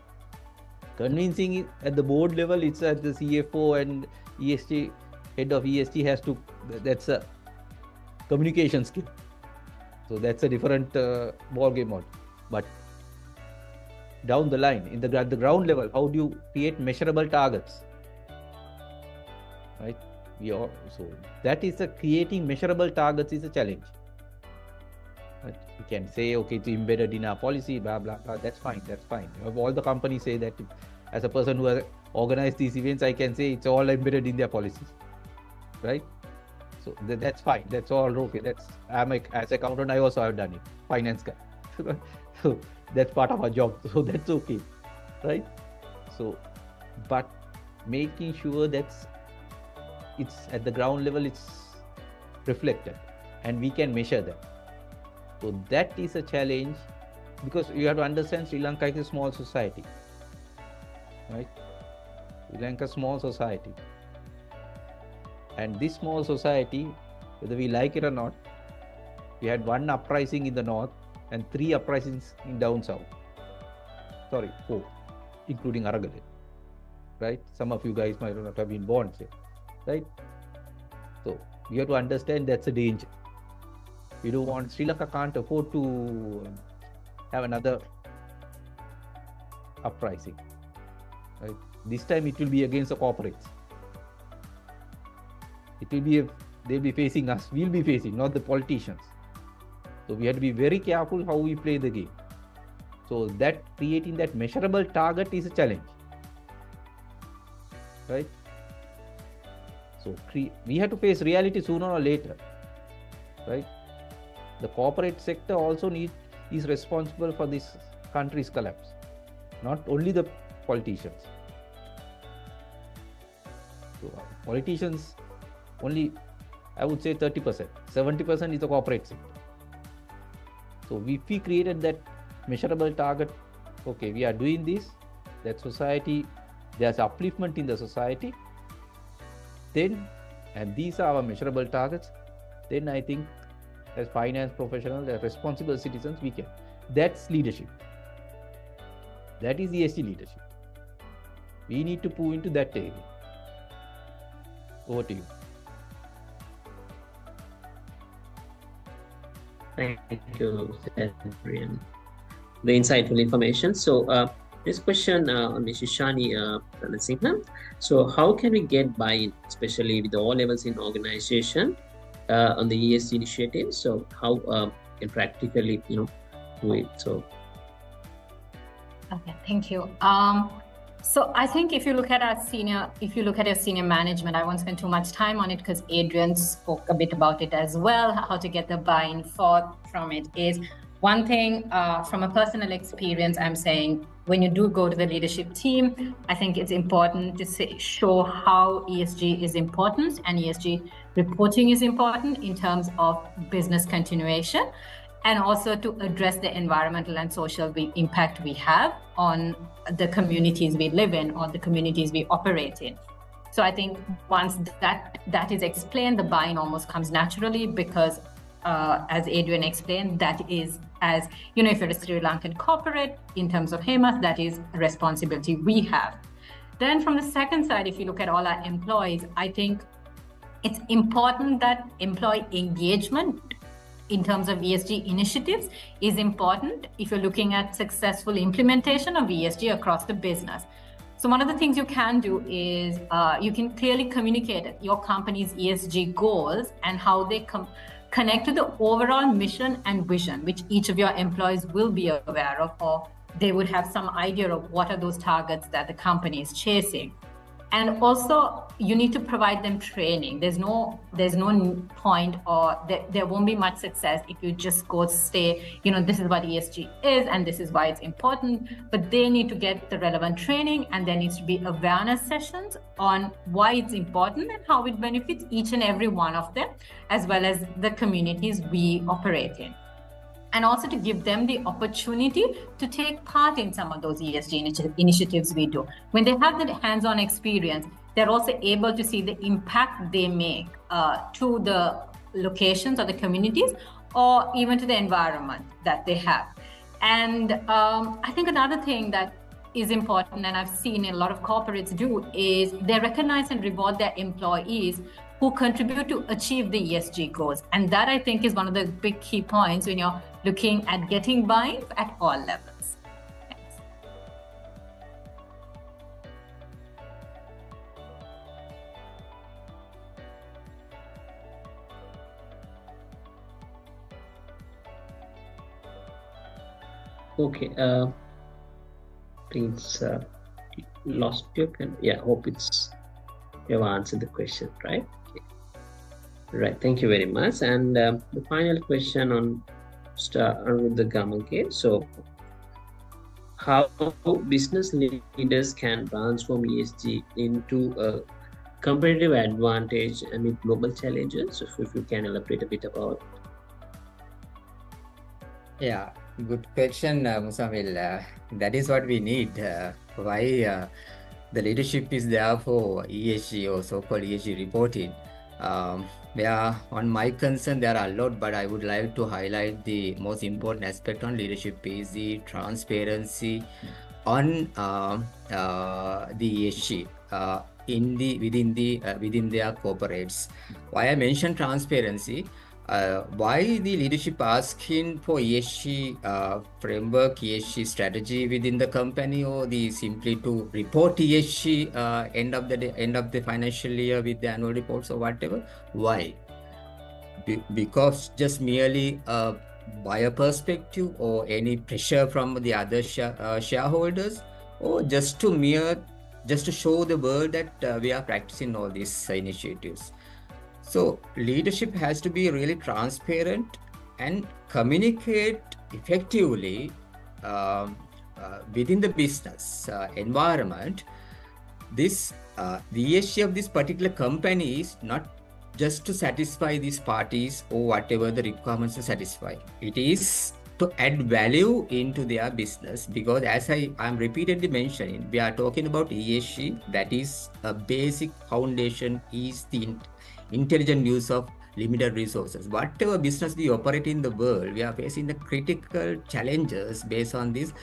convincing at the board level it's at the cfo and esg head of ESG has to, that's a communication skill. So that's a different uh, ball game model. But down the line, in the, at the ground level, how do you create measurable targets? Right? All, so that is a creating measurable targets is a challenge. Uh, right? We can say, okay, it's embedded in our policy, blah, blah, blah. That's fine. That's fine. All the companies say that as a person who has organized these events, I can say it's all embedded in their policies. Right? So th- that's fine. That's all okay. That's I'm a, as accountant, I also have done it. Finance guy. *laughs* so that's part of our job. *laughs* So that's okay. Right? So but making sure that's it's at the ground level it's reflected and we can measure that so that is a challenge because you have to understand sri lanka is a small society right sri lanka small society and this small society whether we like it or not we had one uprising in the north and three uprisings in down south sorry four including Aragalaya right some of you guys might not have been born here right? So you have to understand that's a danger. We don't want Sri Lanka can't afford to have another uprising. Right? This time it will be against the corporates. It will be a, they'll be facing us. We'll be facing, not the politicians. So we have to be very careful how we play the game. So that creating that measurable target is a challenge. Right? So we have to face reality sooner or later, right? The corporate sector also need is responsible for this country's collapse, not only the politicians. So politicians only, I would say 30%, 70% is the corporate sector. So if we created that measurable target, okay, we are doing this, that society, there's upliftment in the society, then and these are our measurable targets then i think as finance professionals as responsible citizens we can that's leadership that is esg leadership we need to move into that area over to you Thank you, Adrian. The insightful information. So, uh, this question uh, Mrs. Shani uh, So, how can we get buy-in, especially with all levels in organization, uh, on the ESG initiative? So, how uh, can practically, you know, do it? So, okay, thank you. Um, so I think if you look at our senior, if you look at your senior management, I won't spend too much time on it because Adrian spoke a bit about it as well. How to get the buy-in for from it is one thing uh, from a personal experience, I'm saying when you do go to the leadership team, I think it's important to say, show how ESG is important and ESG reporting is important in terms of business continuation and also to address the environmental and social impact we have on the communities we live in or the communities we operate in. So I think once that that is explained, the buy-in almost comes naturally because uh, as Adrian explained, that is as, you know, if you're a Sri Lankan corporate, in terms of HEMAS, that is a responsibility we have. Then from the second side, if you look at all our employees, I think it's important that employee engagement in terms of ESG initiatives is important if you're looking at successful implementation of ESG across the business. So one of the things you can do is uh, you can clearly communicate your company's ESG goals and how they come connect to the overall mission and vision, which each of your employees will be aware of, or they would have some idea of what are those targets that the company is chasing and also you need to provide them training. There's no there's no point or there, there won't be much success if you just go say you know this is what esg is and this is why it's important. But they need to get the relevant training and there needs to be awareness sessions on why it's important and how it benefits each and every one of them as well as the communities we operate in and also to give them the opportunity to take part in some of those ESG initi- initiatives we do. When they have the hands on experience, they're also able to see the impact they make uh, to the locations or the communities or even to the environment that they have. And um, I think another thing that is important and I've seen a lot of corporates do is they recognize and reward their employees who contribute to achieve the ESG goals. And that I think is one of the big key points when you're looking at getting buy at all levels. Okay. Uh, please uh, lost your. Yeah, hope it's you have answered the question, right? Right. Thank you very much. And um, the final question on Mr. Anuruddha Gamage. So, how business leaders can transform ESG into a competitive advantage amid global challenges? If, if you can elaborate a bit about. Yeah, good question, uh, Musamil. Uh, that is what we need. Uh, why uh, the leadership is there for ESG or so-called ESG reporting. Um, there, on my concern, there are a lot, but I would like to highlight the most important aspect on leadership is the transparency on uh, uh, the ESG uh, in the within the uh, within their corporates. Why I mention transparency? Uh, why the leadership asking for ESG uh, framework, ESG strategy within the company, or the simply to report ESG uh, end of the day, end of the financial year with the annual reports or whatever? Why? Be- because just merely a buyer perspective or any pressure from the other share, uh, shareholders, or just to mere just to show the world that uh, we are practicing all these initiatives. So leadership has to be really transparent and communicate effectively um, uh, within the business uh, environment. This uh, the ESG of this particular company is not just to satisfy these parties or whatever the requirements to satisfy. It is to add value into their business because as I am repeatedly mentioning, we are talking about ESG. That is a basic foundation is the intelligent use of limited resources. Whatever business we operate in the world, we are facing the critical challenges based on this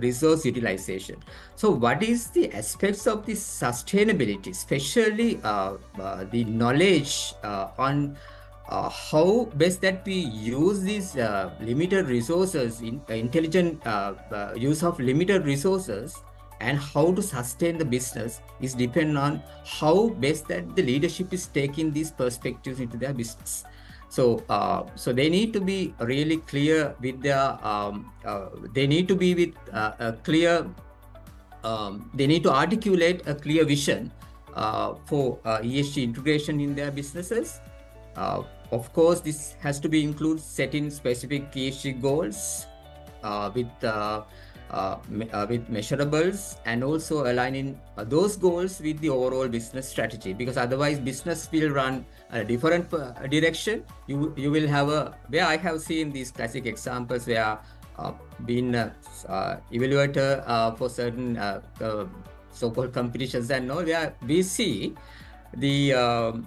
resource utilization. So, what is the aspects of the sustainability, especially uh, uh, the knowledge uh, on uh, how best that we use these uh, limited resources in intelligent uh, use of limited resources and how to sustain the business is depend on how best that the leadership is taking these perspectives into their business. So uh, so they need to be really clear with their um, uh, they need to be with uh, a clear um, they need to articulate a clear vision for ESG integration in their businesses. Of course this has to be include setting specific ESG goals with uh, uh, with measurables and also aligning uh, those goals with the overall business strategy. Because otherwise business will run a different uh, direction. You you will have a where i have seen these classic examples where uh, been uh, evaluator for certain so-called competitions and all where we see the um,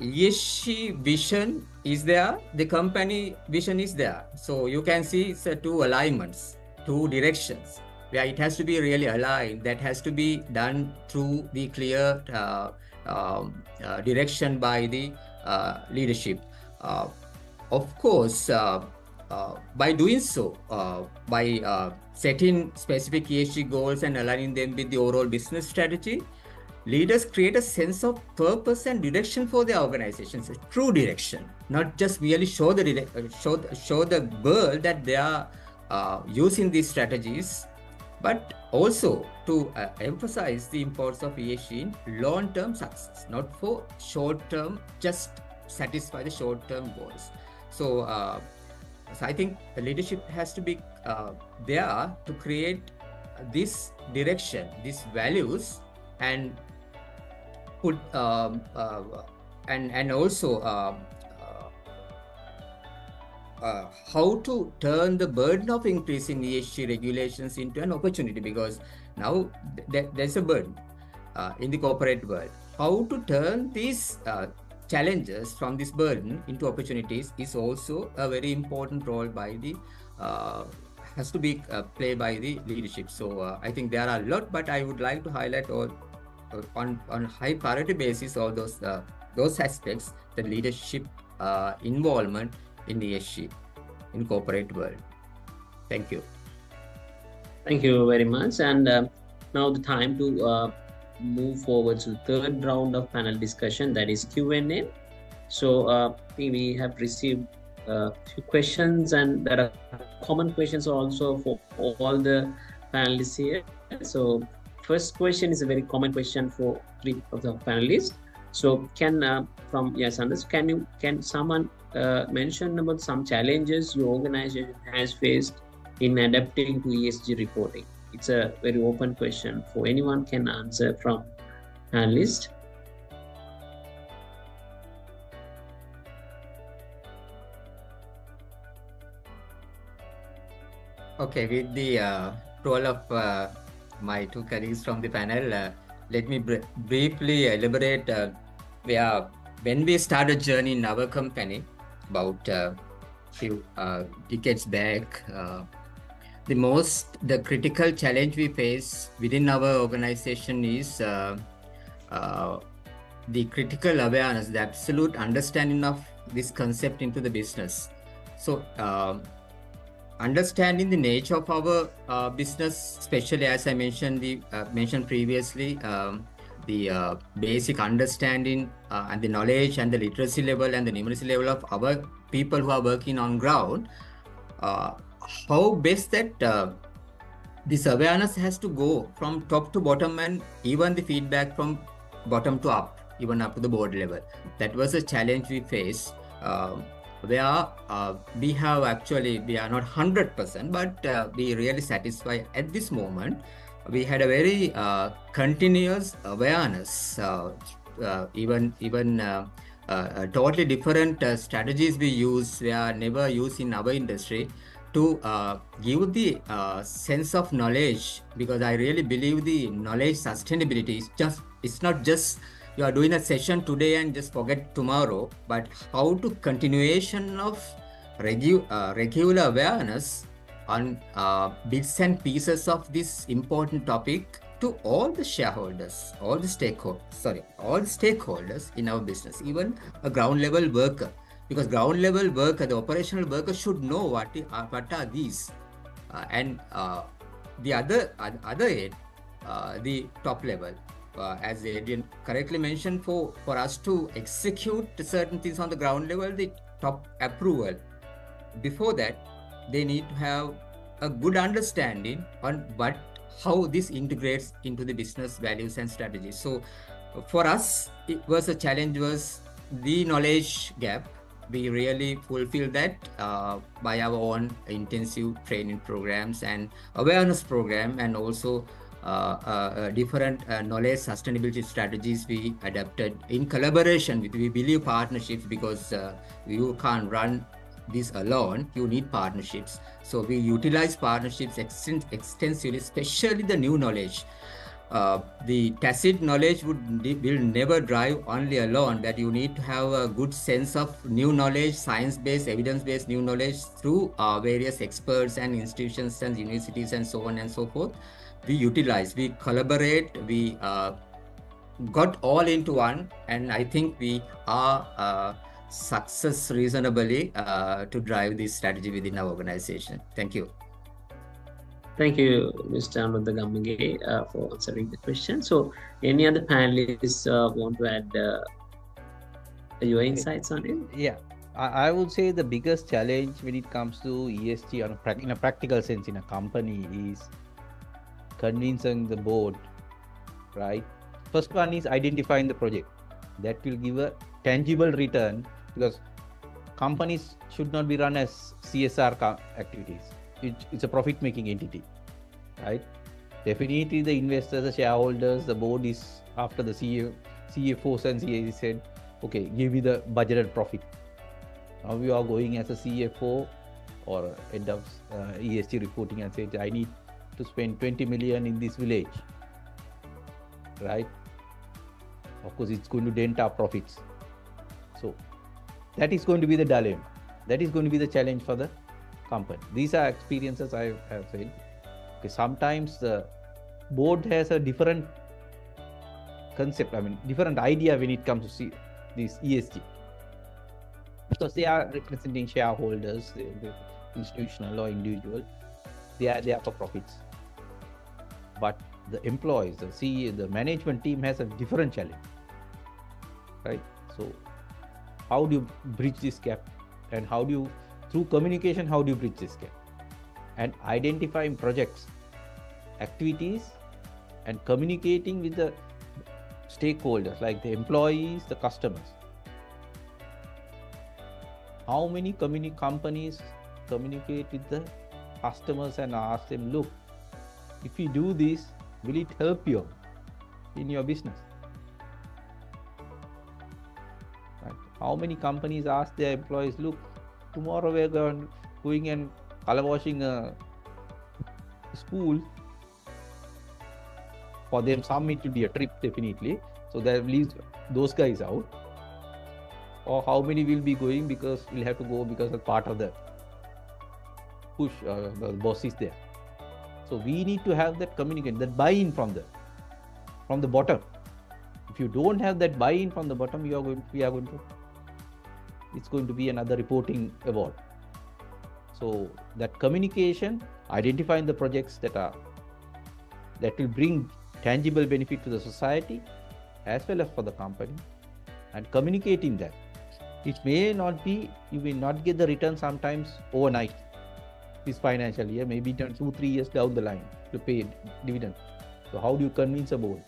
vision is there the company vision is there. So you can see it's two alignments two directions. Where it has to be really aligned. That has to be done through the clear uh, um, uh, direction by the uh, leadership. Uh, of course uh, uh, by doing so by setting specific ESG goals and aligning them with the overall business strategy leaders create a sense of purpose and direction for their organizations a true direction. Not just merely show the show, show the world that they are uh, using these strategies, but also to uh, emphasize the importance of ESG in long-term success, not for short-term, just satisfy the short-term goals. So, uh, so I think the leadership has to be uh, there to create this direction, these values, and put um, uh, and and also um, uh, how to turn the burden of increasing ESG regulations into an opportunity because now th- there's a burden uh, in the corporate world. How to turn these uh, challenges from this burden into opportunities is also a very important role by the uh, has to be uh, played by the leadership. So uh, I think there are a lot, but I would like to highlight all on on high priority basis all those those aspects, the leadership involvement in ESG in corporate world. Thank you. Thank you very much. And uh, now the time to uh, move forward to the third round of panel discussion, that is Q&A. So uh, we have received a few questions and there are common questions also for all the panelists here. So first question is a very common question for three of the panelists. So can uh, from yes, Anders, can you can someone uh, mention about some challenges your organization has faced in adapting to ESG reporting? It's a very open question for anyone can answer from panelist. Okay, with the uh, role of uh, my two colleagues from the panel, uh, let me br briefly elaborate uh, where when we started a journey in our company about a uh, few uh, decades back, the most the critical challenge we face within our organization is the critical awareness, the absolute understanding of this concept into the business. So understanding the nature of our uh, business, especially as I mentioned the uh, mentioned previously, um, the uh, basic understanding uh, and the knowledge and the literacy level and the numeracy level of our people who are working on ground, uh, how best that uh, this awareness has to go from top to bottom and even the feedback from bottom to up, even up to the board level. That was a challenge we faced. Um, where uh, we have actually we are not 100% but uh, we really satisfied at this moment we had a very uh, continuous awareness uh, uh, even even uh, totally different strategies we use we are never used in our industry to give the sense of knowledge because i really believe the knowledge sustainability is just it's not just you are doing a session today and just forget tomorrow but how to continuation of regu- uh, regular awareness on uh, bits and pieces of this important topic to all the shareholders all the stakeholders sorry all the stakeholders in our business even a ground level worker because ground level worker the operational worker should know what, uh, what are these uh, and uh, the other other end uh, the top level uh, as Adrian correctly mentioned, for, for us to execute certain things on the ground level, the top approval. Before that, they need to have a good understanding on what how this integrates into the business values and strategies. So for us, it was a challenge was the knowledge gap. We really fulfill that uh, by our own intensive training programs and awareness program and also uh, uh, uh, different knowledge sustainability strategies we adapted in collaboration with we believe partnerships because you can't run this alone you need partnerships. So we utilize partnerships extensively especially the new knowledge. Uh, the tacit knowledge would will never drive only alone that you need to have a good sense of new knowledge science-based evidence-based new knowledge through uh, various experts and institutions and universities and so on and so forth. We utilize, we collaborate, we uh, got all into one, and I think we are uh, success reasonably uh, to drive this strategy within our organization. Thank you. Thank you, Mr. Ananda Gamage, uh, for answering the question. So, any other panelists uh, want to add uh, your insights on it? Yeah, I would say the biggest challenge when it comes to ESG on a in a practical sense in a company is convincing the board, right? First one is identifying the project that will give a tangible return because companies should not be run as CSR activities. It, it's a profit making entity, right? Definitely, the investors, the shareholders, the board is after the CEO, CFOs and CAC said, okay, give me the budgeted profit. Now you are going as a CFO or head of uh, ESG reporting and said, I need to spend 20 million in this village right of course it's going to dent our profits so that is going to be the dilemma that is going to be the challenge for the company these are experiences i have said okay sometimes the board has a different concept i mean different idea when it comes to see this ESG because they are representing shareholders, they, they institutional or individual. They are there for profits. But the employees, the CEO, the management team has a different challenge, right? So, how do you bridge this gap, and how do you, through communication, how do you bridge this gap, and identifying projects, activities, and communicating with the stakeholders like the employees, the customers. How many communi- companies communicate with the customers and ask them, look, if you do this, will it help you in your business? How many companies ask their employees, look, tomorrow we're going, going and color washing a school for them some it will be a trip definitely. So that leaves those guys out. Or how many will be going because we'll have to go because of part of the push uh, the boss is there. So we need to have that communication that buy-in from the from the bottom. If you don't have that buy-in from the bottom you are going we are going to it's going to be another reporting award. So that communication identifying the projects that are that will bring tangible benefit to the society as well as for the company and communicating that. It may not be you will not get the return sometimes overnight this financial year maybe two three years down the line to pay dividend. So how do you convince a board?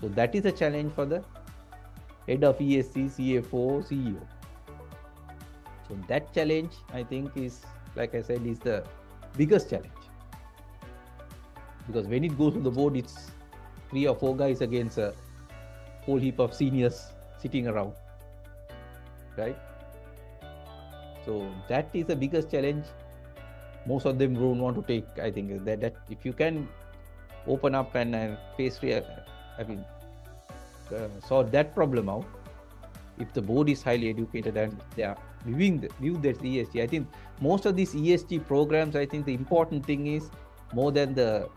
So that is a challenge for the head of esg cfo ceo so that challenge i think is like i said is the biggest challenge. Because when it goes to the board it's three or four guys against a whole heap of seniors sitting around right? So that is the biggest challenge most of them don't want to take i think. That, that if you can open up and, and face i mean uh, solve that problem out if the board is highly educated and they are viewing the, view that ESG, I think most of these ESG programs, I think the important thing is more than the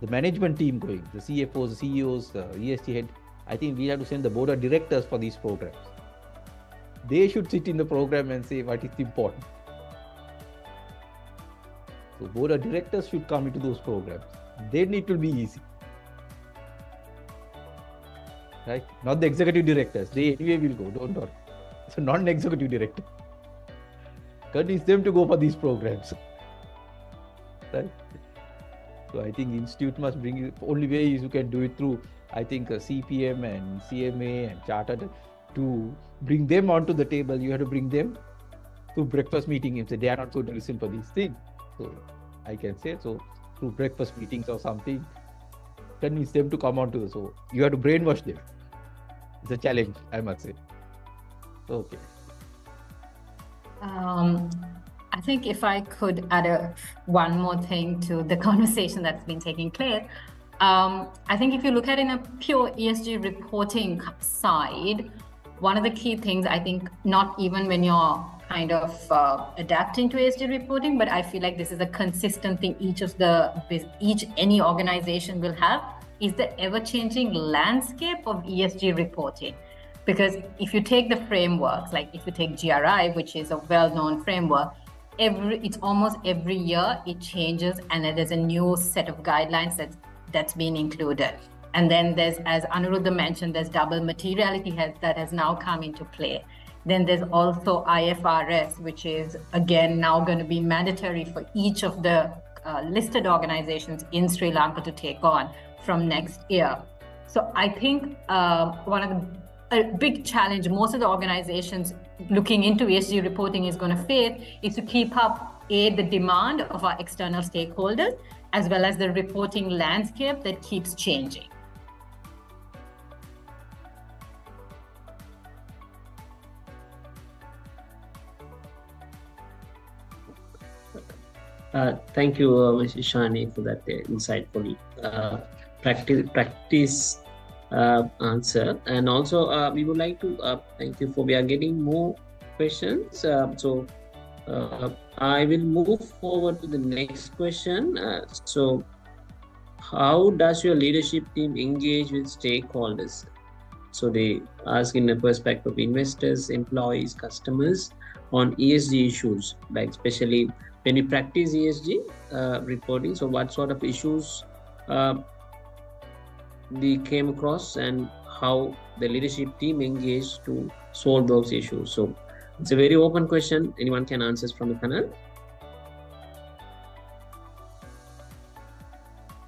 the management team going, the CFOs, the CEOs, the ESG head. I think we have to send the board of directors for these programs. They should sit in the program and say what is important. So board of directors should come into those programs. Then it will be easy. Right? Not the executive directors. They anyway will go. Don't worry. So non-executive director. Convince them to go for these programs. Right? So I think institute must bring it. Only way is you can do it through I think uh, CPM and CMA and chartered to bring them onto the table. You have to bring them to breakfast meeting and say they are not going to listen for these things. So I can say so through breakfast meetings or something, convince them to come onto the so you have to brainwash them. It's a challenge, I must say. Okay. Um, I think if I could add a, one more thing to the *laughs* conversation that's been taking place, um, I think if you look at in a pure ESG reporting side, one of the key things I think not even when you're kind of uh, adapting to ESG reporting, but I feel like this is a consistent thing each of the each any organization will have is the ever-changing landscape of ESG reporting. Because if you take the frameworks, like if you take GRI, which is a well-known framework, every it's almost every year it changes and there's a new set of guidelines that's that's been included. And then there's, as Anuruddha mentioned, there's double materiality has, that has now come into play. Then there's also IFRS, which is again now going to be mandatory for each of the uh, listed organizations in Sri Lanka to take on from next year. So I think uh, one of the a big challenge most of the organizations looking into ESG reporting is going to face is to keep up a the demand of our external stakeholders as well as the reporting landscape that keeps changing. Uh, thank you, uh. Shani, for that uh, insightful uh, practice practice answer. And also, uh, we would like to uh, thank you for we are getting more questions. So, uh, I will move forward to the next question. Uh, so, how does your leadership team engage with stakeholders? So they ask in the perspective of investors, employees, customers on ESG issues, like especially when you practice ESG uh, reporting. So what sort of issues uh, we came across and how the leadership team engaged to solve those issues. So it's a very open question. Anyone can answer from the panel.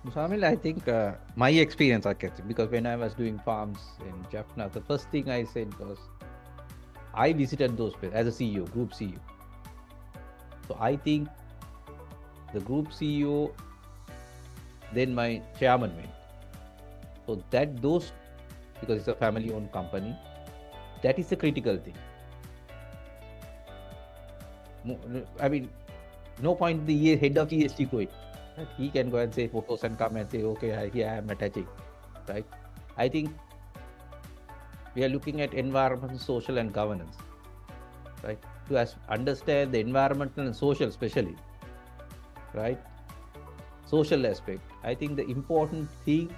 Samil, I think uh, my experience, I because when I was doing farms in Jaffna, the first thing I said was, I visited those places as a CEO, group CEO. So I think the group CEO, then my chairman went. So that those, because it's a family-owned company, that is the critical thing. I mean, no point the head of ESG going he can go and say photos and come and say, okay, here I am attaching, right? I think we are looking at environment, social, and governance, right? To understand the environmental and social, especially, right? Social aspect. I think the important thing,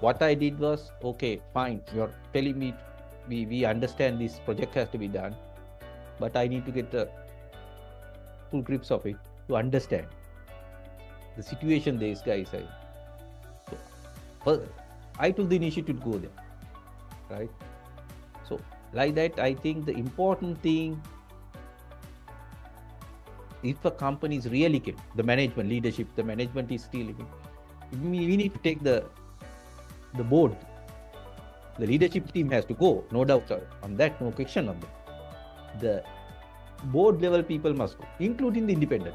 what I did was, okay, fine, you're telling me we, we understand this project has to be done, but I need to get the full grips of it to understand the situation these guys are in. So, I took the initiative to go there, right? So, like that, I think the important thing, if a company is really kept, the management, leadership, the management is still, we need to take the the board. The leadership team has to go, no doubt on that, no question on that. The board level people must go, including the independent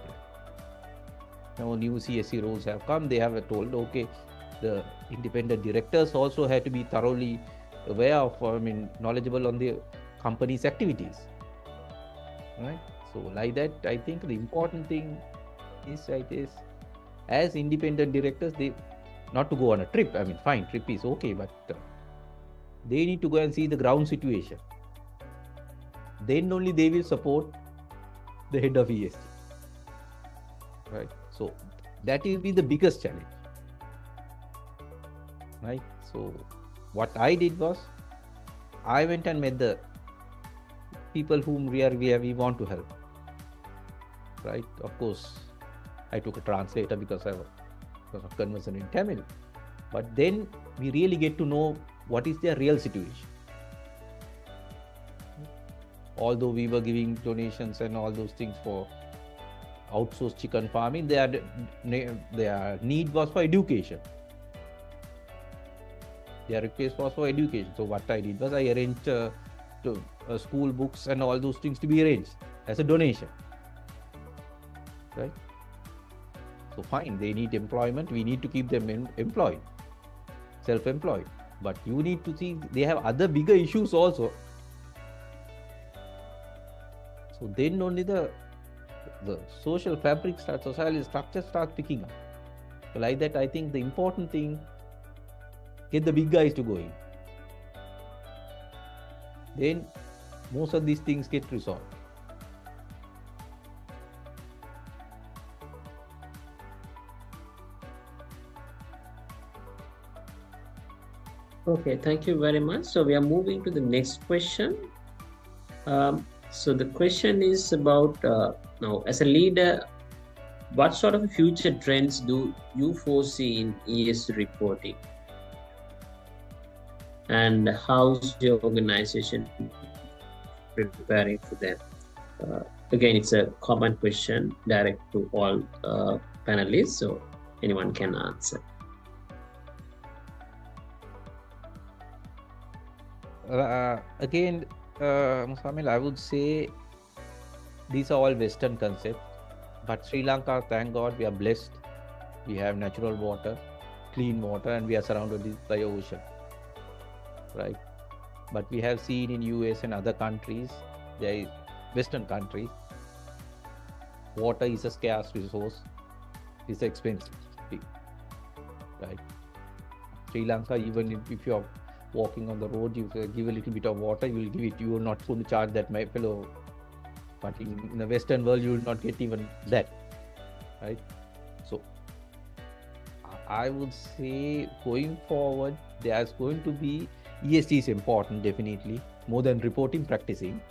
now new CSE rules have come, they have told, okay, the independent directors also have to be thoroughly aware of, I mean, knowledgeable on the company's activities. Right? So, like that, I think the important thing is, right, is as independent directors, they not to go on a trip. I mean, fine, trip is okay, but uh, they need to go and see the ground situation. Then only they will support the head of ESG. Right. So that will be the biggest challenge. Right. So what I did was I went and met the people whom we are we, are, we want to help. Right. Of course, I took a translator because I was, because of conversion in Tamil. But then we really get to know what is their real situation. Although we were giving donations and all those things for outsourced chicken farming their their need was for education their request was for education so what i did was i arranged uh, to, uh, school books and all those things to be arranged as a donation right fine they need employment we need to keep them in, employed self-employed but you need to see they have other bigger issues also so then only the the social fabric starts, social structure starts picking up. So like that, I think the important thing, get the big guys to go in. Then most of these things get resolved. Okay, thank you very much. So we are moving to the next question. Um, so the question is about uh, now, as a leader, what sort of future trends do you foresee in ESG reporting? And how's your organization preparing for them? Uh, again, it's a common question direct to all uh, panelists, so anyone can answer. Uh, again, uh, Musamil, I would say these are all Western concepts. But Sri Lanka, thank God, we are blessed. We have natural water, clean water, and we are surrounded by ocean. Right? But we have seen in US and other countries, there is Western countries, water is a scarce resource, it's expensive. Right? Sri Lanka, even if, if you're walking on the road, you uh, give a little bit of water, you will give it. You will not going to charge that my fellow but in, in the western world you will not get even that right so i would say going forward there's going to be ESG is important, definitely, more than reporting, practicing,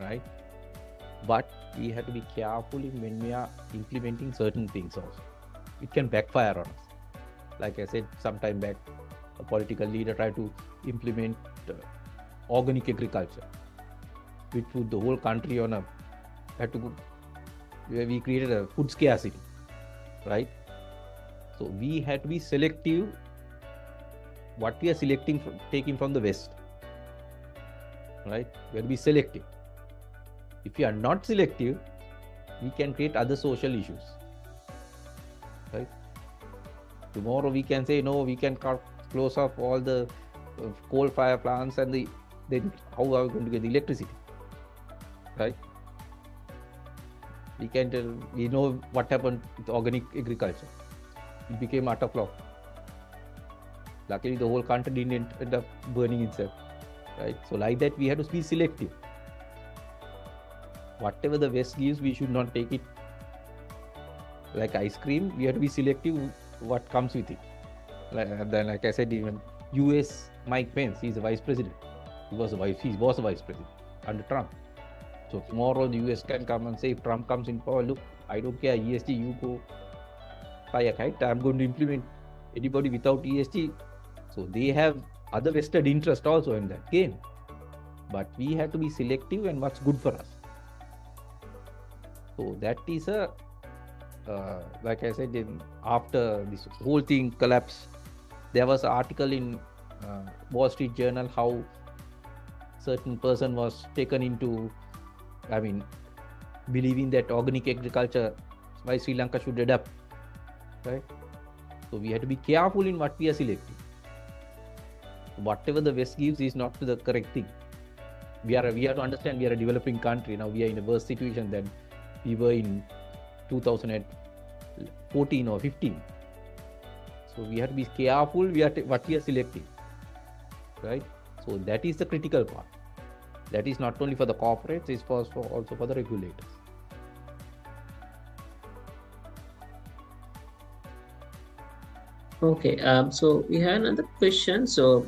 right? But we have to be careful when we are implementing certain things also. It can backfire on us. Like I said some time back, a political leader tried to implement uh, organic agriculture, which put the whole country on a had to go, where we created a food scarcity, right? So we had to be selective. What we are selecting from taking from the West, right? We have to be selective. If we are not selective, we can create other social issues, right? Tomorrow we can say no, we can cut, close off all the uh, coal fire plants and the then how are we going to get the electricity, right? We can tell we know what happened with organic agriculture. It became utter flop. Luckily, the whole country didn't end up burning itself, right? So like that, we have to be selective. Whatever the West gives, we should not take it like ice cream. We have to be selective what comes with it. Then, like I said, even U.S. Mike Pence, he's the vice president. He was a vice. He was a vice president under Trump. So tomorrow the US can come and say if Trump comes in power, look, I don't care ESG, you go a kite. I'm going to implement anybody without ESG. So they have other vested interest also in that game. But we have to be selective and what's good for us. So that is a uh, like I said, in, after this whole thing collapsed, there was an article in uh, Wall Street Journal how certain person was taken into I mean, believing that organic agriculture, why Sri Lanka should adapt, right? So we have to be careful in what we are selecting. Whatever the West gives is not the correct thing. We are we have to understand we are a developing country now. We are in a worse situation than we were in 2014 or 15. So we have to be careful. We are what we are selecting, right? So that is the critical part that is not only for the corporates it's for, for also for the regulators okay um, so we have another question so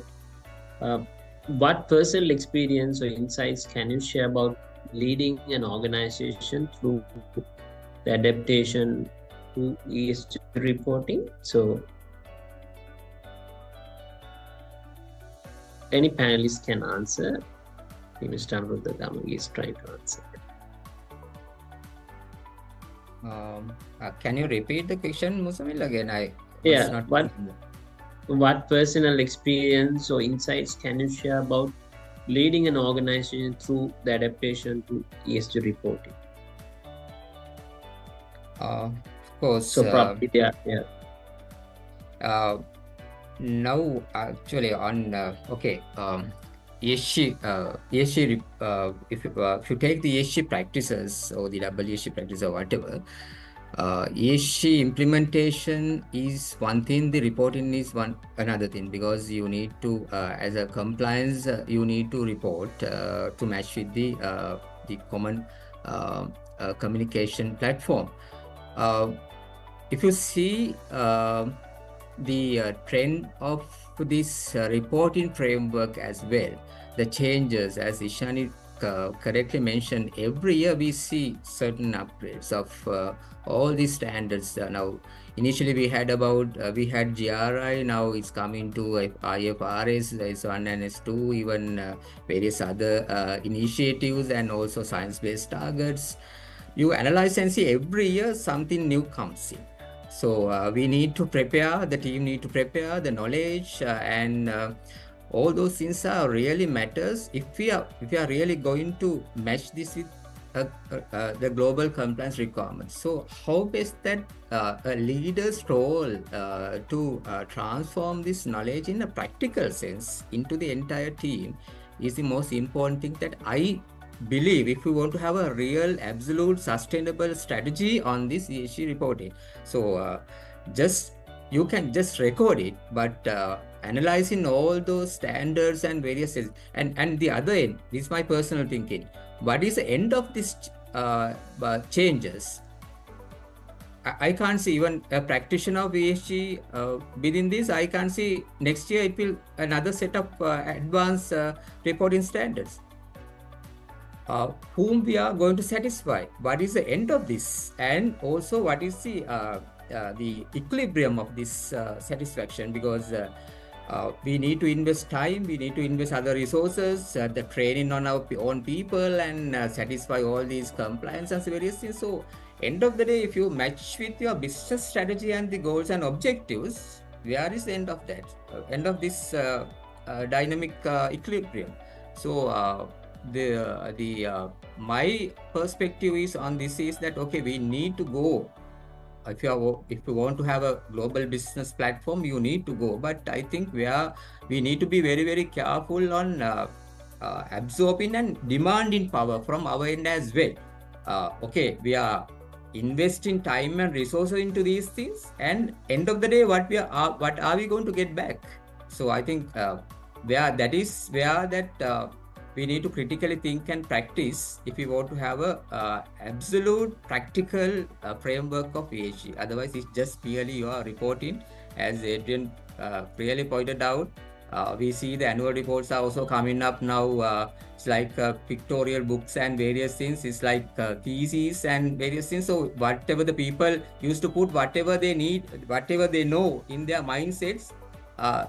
uh, what personal experience or insights can you share about leading an organization through the adaptation to ESG reporting so any panelist can answer Mr. Anuruddha Gamage is trying to answer. Um, uh, can you repeat the question, Musamil, again? I yeah. Not what what personal experience or insights can you share about leading an organization through the adaptation to ESG reporting? Uh, of course. So probably, uh, yeah, yeah. Uh, now, actually, on uh, okay. Um, ESG, uh, uh, if, you, uh, if you take the ESG practices or the WSG practice or whatever, uh, ESG implementation is one thing, the reporting is one another thing because you need to, uh, as a compliance, uh, you need to report uh, to match with the uh, the common communication platform. If you see uh, the uh, trend of this uh, reporting framework as well, the changes, as Ishani uh, correctly mentioned, every year we see certain upgrades of uh, all these standards. Uh, now, initially we had about, uh, we had GRI, now it's coming to IFRS, S1 and S2, even various other initiatives and also science-based targets. You analyze and see every year something new comes in. So uh, we need to prepare, the team need to prepare the knowledge uh, and uh, all those things are really matters if we are if we are really going to match this with uh, uh, uh, the global compliance requirements. So how best that a leader's role to transform this knowledge in a practical sense into the entire team is the most important thing that I believe if we want to have a real absolute sustainable strategy on this ESG reporting so uh, just you can just record it but uh, analyzing all those standards and various and and the other end this is my personal thinking what is the end of this uh, uh changes I can't see even a practitioner of ESG uh, within this. I can't see next year it will another set of uh, advanced reporting standards. Uh, whom we are going to satisfy? What is the end of this? And also, what is the uh, uh, the equilibrium of this satisfaction? Because uh, we need to invest time we need to invest other resources uh, the training on our own people and uh, satisfy all these compliance and various things so end of the day if you match with your business strategy and the goals and objectives where is the end of that uh, end of this uh, uh, dynamic equilibrium so the the my perspective is on this is that okay we need to go. If you are if you want to have a global business platform you need to go. But i think we are we need to be very very careful on uh, uh, absorbing and demanding power from our end as well. Uh, okay we are investing time and resources into these things and end of the day what we are what are we going to get back? So i think uh, where that is where that uh, we need to critically think and practice if we want to have a uh, absolute practical uh, framework of ESG. Otherwise, it's just purely you are reporting, as Adrian uh, clearly pointed out. Uh, we see the annual reports are also coming up now. Uh, it's like uh, pictorial books and various things. It's like theses and various things. So whatever the people used to put, whatever they need, whatever they know in their mindsets,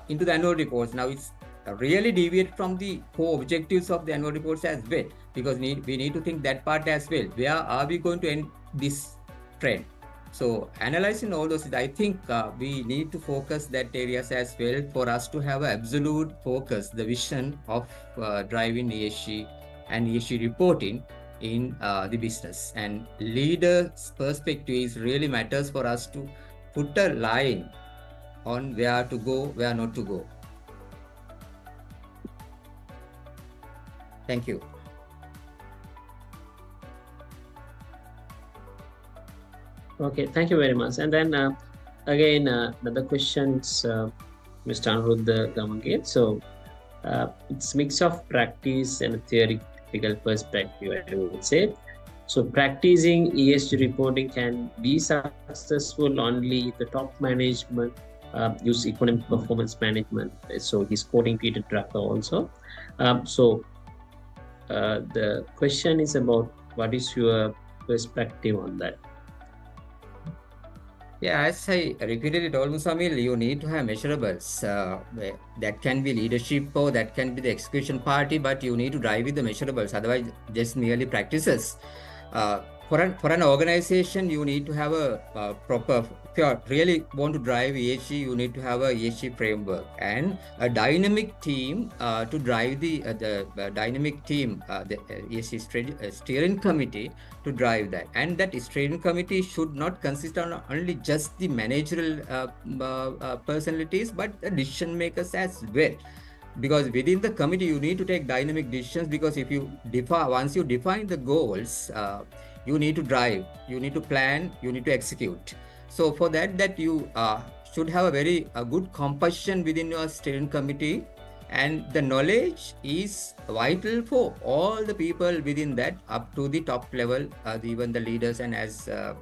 into the annual reports. Now it's really deviate from the core objectives of the annual reports as well because need, we need to think that part as well. Where are we going to end this trend? So analyzing all those i think uh, we need to focus that areas as well for us to have an absolute focus the vision of uh, driving esg and esg reporting in uh, the business. And leaders perspective really matters for us to put a line on where to go where not to go Thank you. Okay, thank you very much. And then uh, again, uh, another questions, uh, Mr. Anuruddha Gamage. So uh, it's mix of practice and theoretical perspective, I would say. So practicing ESG reporting can be successful only if the top management uh, use economic performance management. So he's quoting Peter Drucker also. Um, so uh, the question is about what is your perspective on that? Yeah, as I repeated it almost, Samil, you need to have measurables. Uh, that can be leadership or that can be the execution party, but you need to drive with the measurables. Otherwise, just merely practices. Uh, for an for an organization, you need to have a, a proper you really want to drive ESG, you need to have a ESG framework and a dynamic team uh, to drive the uh, the uh, dynamic team, uh, the uh, ESG uh, steering committee to drive that. And that steering committee should not consist on only just the managerial personalities, but the decision makers as well because within the committee you need to take dynamic decisions because if you define once you define the goals uh, you need to drive you need to plan you need to execute so for that, that you uh, should have a very a good composition within your steering committee. And the knowledge is vital for all the people within that up to the top level uh, even the leaders and as uh,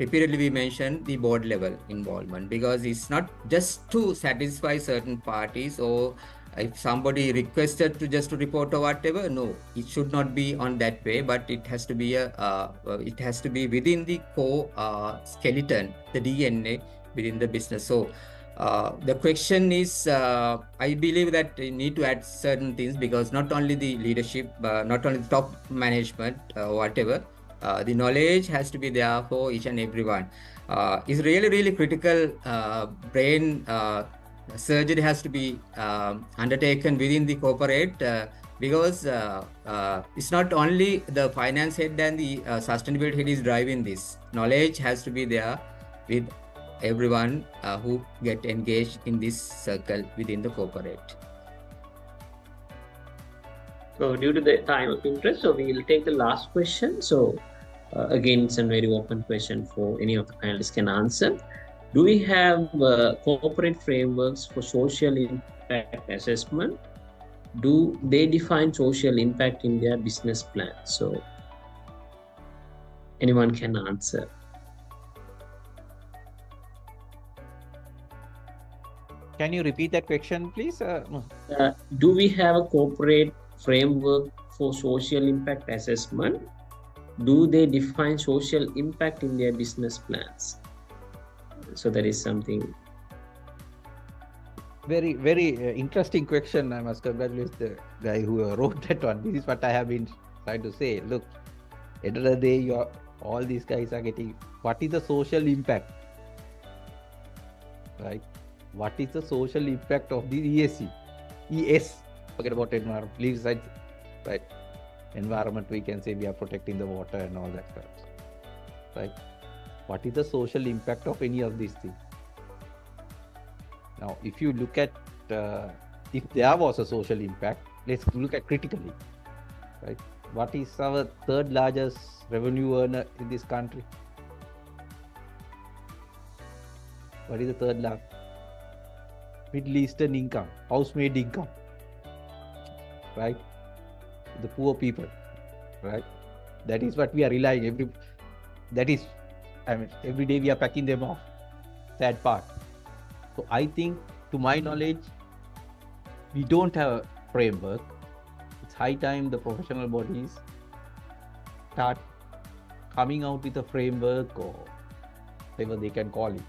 repeatedly we mentioned the board level involvement. Because it's not just to satisfy certain parties or if somebody requested to just report or whatever no it should not be on that way but it has to be a uh, uh it has to be within the core uh, skeleton the dna within the business. So uh, the question is uh, i believe that you need to add certain things because not only the leadership uh, not only the top management whatever the knowledge has to be there for each and everyone. Uh, is really really critical brain surgery has to be um, undertaken within the corporate uh, because uh, uh, it's not only the finance head and the sustainability head is driving this. Knowledge has to be there with everyone uh, who get engaged in this circle within the corporate. So due to the time of interest so we will take the last question. So uh, again it's a very open question for any of the panelists can answer do we have uh, corporate frameworks for social impact assessment? Do they define social impact in their business plan? So anyone can answer. Can you repeat that question, please? Uh, uh, do we have a corporate framework for social impact assessment? Do they define social impact in their business plans? So that is something. very, very uh, interesting question. I must congratulate the guy who wrote *laughs* that one. This is what I have been trying to say. Look, end of the day, you're, all these guys are getting what is the social impact? Right? What is the social impact of the ESG? ES, forget about environment, leave aside, right? Environment, we can say we are protecting the water and all that stuff. Right? What is the social impact of any of these things? Now, if you look at uh, if there was a social impact, let's look at critically, right? What is our third largest revenue earner in this country? What is the third largest? Middle Eastern income, housemaid income, right? The poor people, right? That is what we are relying every. That is, I mean, every day we are packing them off. Sad part. So I think, to my knowledge, we don't have a framework. It's high time the professional bodies start coming out with a framework or whatever they can call it.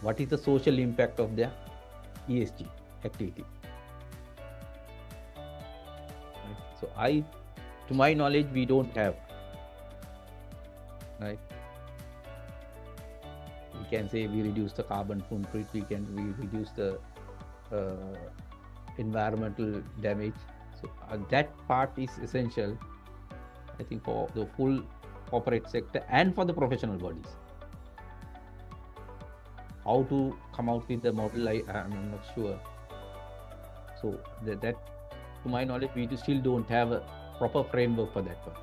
What is the social impact of their ESG activity? So I, to my knowledge, we don't have. Right? We can say we reduce the carbon footprint we can we reduce the uh, environmental damage. So uh, that part is essential i think for the full corporate sector and for the professional bodies. How to come out with the model I, i'm not sure. So that, that to my knowledge we still don't have a proper framework for that one.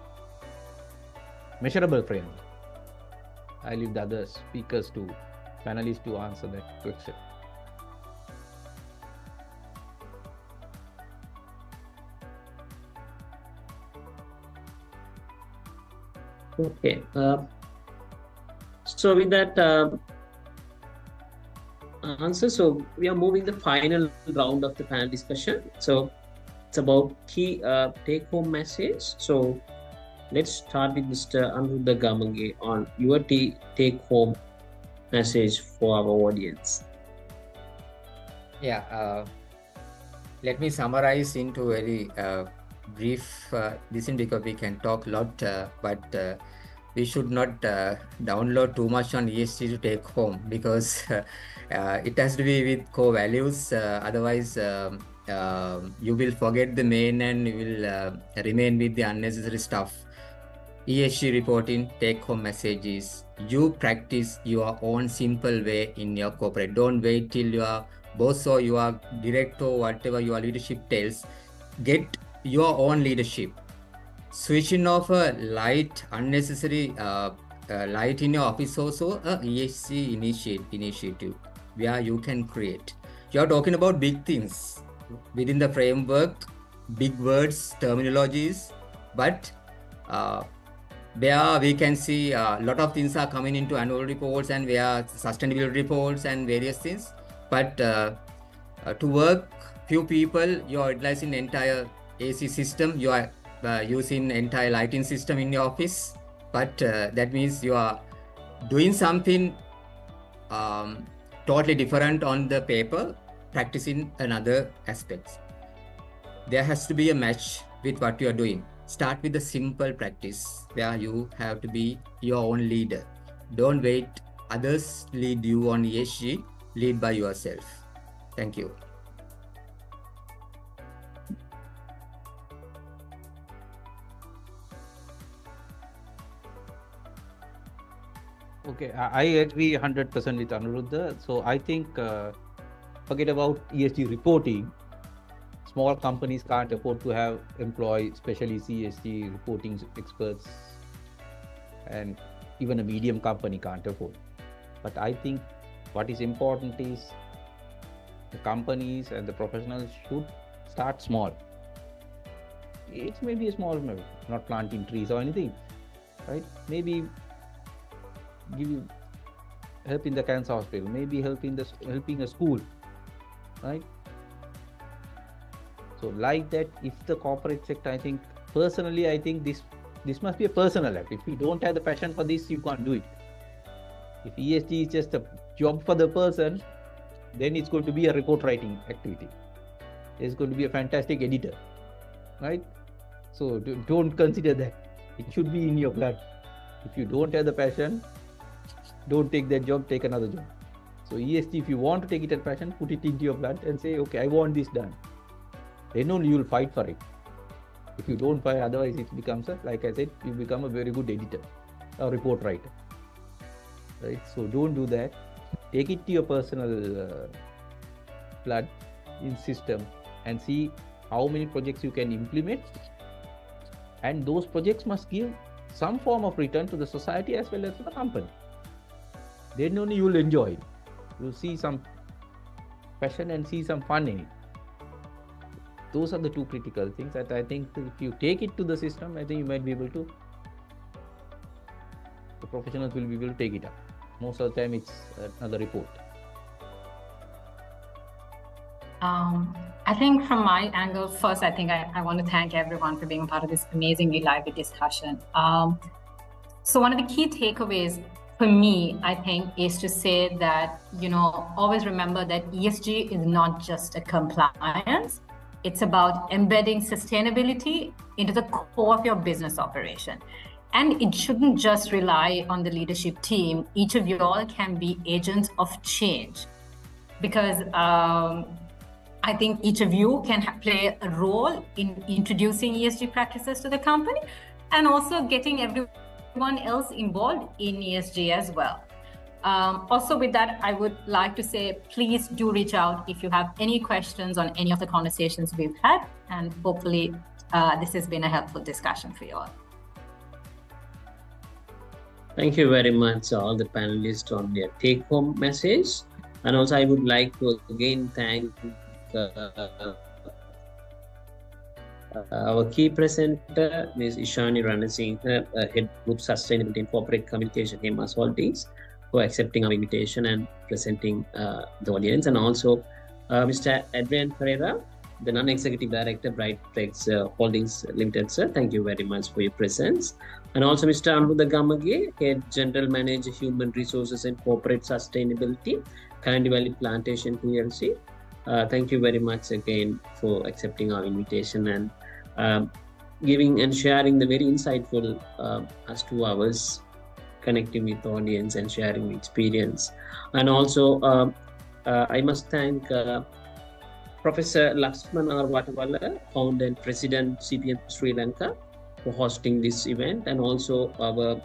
Measurable framework I leave the other speakers to panelists to answer that question. Okay. Uh, so with that uh, answer, so we are moving the final round of the panel discussion. So it's about key uh, take-home message. So let's start with Mr. Anuruddha Gamage on your t- take-home message for our audience. Yeah, uh, let me summarize into very uh, brief uh, this because we can talk a lot, uh, but uh, we should not uh, download too much on ESG to take home because *laughs* it has to be with core values. Otherwise, um, uh, you will forget the main and you will remain with the unnecessary stuff. ESG reporting take home messages. You practice your own simple way in your corporate. Don't wait till your boss or your director or whatever your leadership tells. Get your own leadership. Switching off a light, unnecessary uh, uh, light in your office also a ESG initiate, initiative where you can create. You are talking about big things within the framework, big words, terminologies, but uh, where we can see a lot of things are coming into annual reports and where sustainability reports and various things. But uh, uh, to work, few people, you are utilizing entire AC system, you are uh, using entire lighting system in your office, but uh, that means you are doing something um, totally different on the paper, practicing another aspects. There has to be a match with what you are doing start with a simple practice where you have to be your own leader don't wait others lead you on esg lead by yourself thank you Okay, I, agree 100% with Anuruddha. So I think uh, forget about ESG reporting. Small companies can't afford to have employ especially ESG reporting experts, and even a medium company can't afford. But I think what is important is the companies and the professionals should start small. It may be a small, not planting trees or anything, right? Maybe give you help in the cancer hospital, maybe helping the helping a school, right? So like that, if the corporate sector, I think personally, I think this this must be a personal act. If you don't have the passion for this, you can't do it. If ESG is just a job for the person, then it's going to be a report writing activity. It's going to be a fantastic editor, right? So don't consider that. It should be in your blood. If you don't have the passion, don't take that job, take another job. So ESG, if you want to take it as passion, put it into your blood and say, okay, I want this done. Then only you'll fight for it. If you don't fight, otherwise it becomes a, like I said, you become a very good editor, a report writer. Right? So don't do that. Take it to your personal uh, blood in system and see how many projects you can implement. And those projects must give some form of return to the society as well as to the company. Then only you will enjoy it. You'll see some passion and see some fun in it. Those are the two critical things that I think if you take it to the system, I think you might be able to, the professionals will be able to take it up. Most of the time, it's another report. Um, I think from my angle, first, I think I, I, want to thank everyone for being a part of this amazingly lively discussion. Um, so, one of the key takeaways for me, I think, is to say that, you know, always remember that ESG is not just a compliance, it's about embedding sustainability into the core of your business operation. And it shouldn't just rely on the leadership team. Each of you all can be agents of change because um, I think each of you can ha- play a role in introducing ESG practices to the company and also getting everyone else involved in ESG as well. Um, also, with that, I would like to say please do reach out if you have any questions on any of the conversations we've had, and hopefully, uh, this has been a helpful discussion for you all. Thank you very much, all the panelists, on their take home message. And also, I would like to again thank uh, our key presenter, Ms. Ishani Ranasinghe, uh, Head Group Sustainability and Corporate Communication, Hemas Holdings, for accepting our invitation and presenting uh, the audience. And also, uh, Mr. Adrian Pereira, the non-executive director, Brightflex uh, Holdings Limited, sir. Thank you very much for your presence. And also Mr. Anuruddha Gamage, Head General Manager, Human Resources and Corporate Sustainability, Kelani Valley Plantation PLC. Uh, thank you very much again for accepting our invitation and um, giving and sharing the very insightful uh, as two hours connecting with audience and sharing the experience. And also, uh, uh, I must thank uh, Professor Laxman R. Founder and president CPM Sri Lanka, for hosting this event, and also our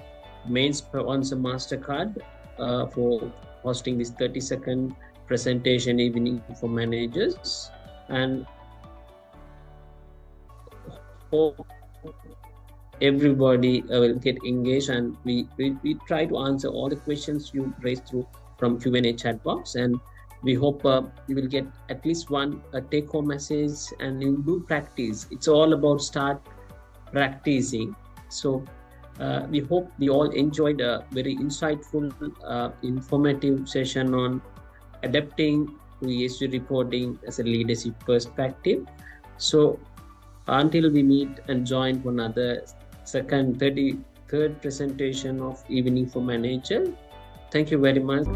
main sponsor MasterCard uh, for hosting this 30 second presentation evening for managers. And hope everybody uh, will get engaged and we, we, we try to answer all the questions you raised through from Q&A chat box. And we hope uh, you will get at least one a take home message and you do practice. It's all about start practicing. So uh, we hope we all enjoyed a very insightful uh, informative session on adapting to ESG reporting as a leadership perspective. So until we meet and join one another second 33rd presentation of evening for manager. Thank you very much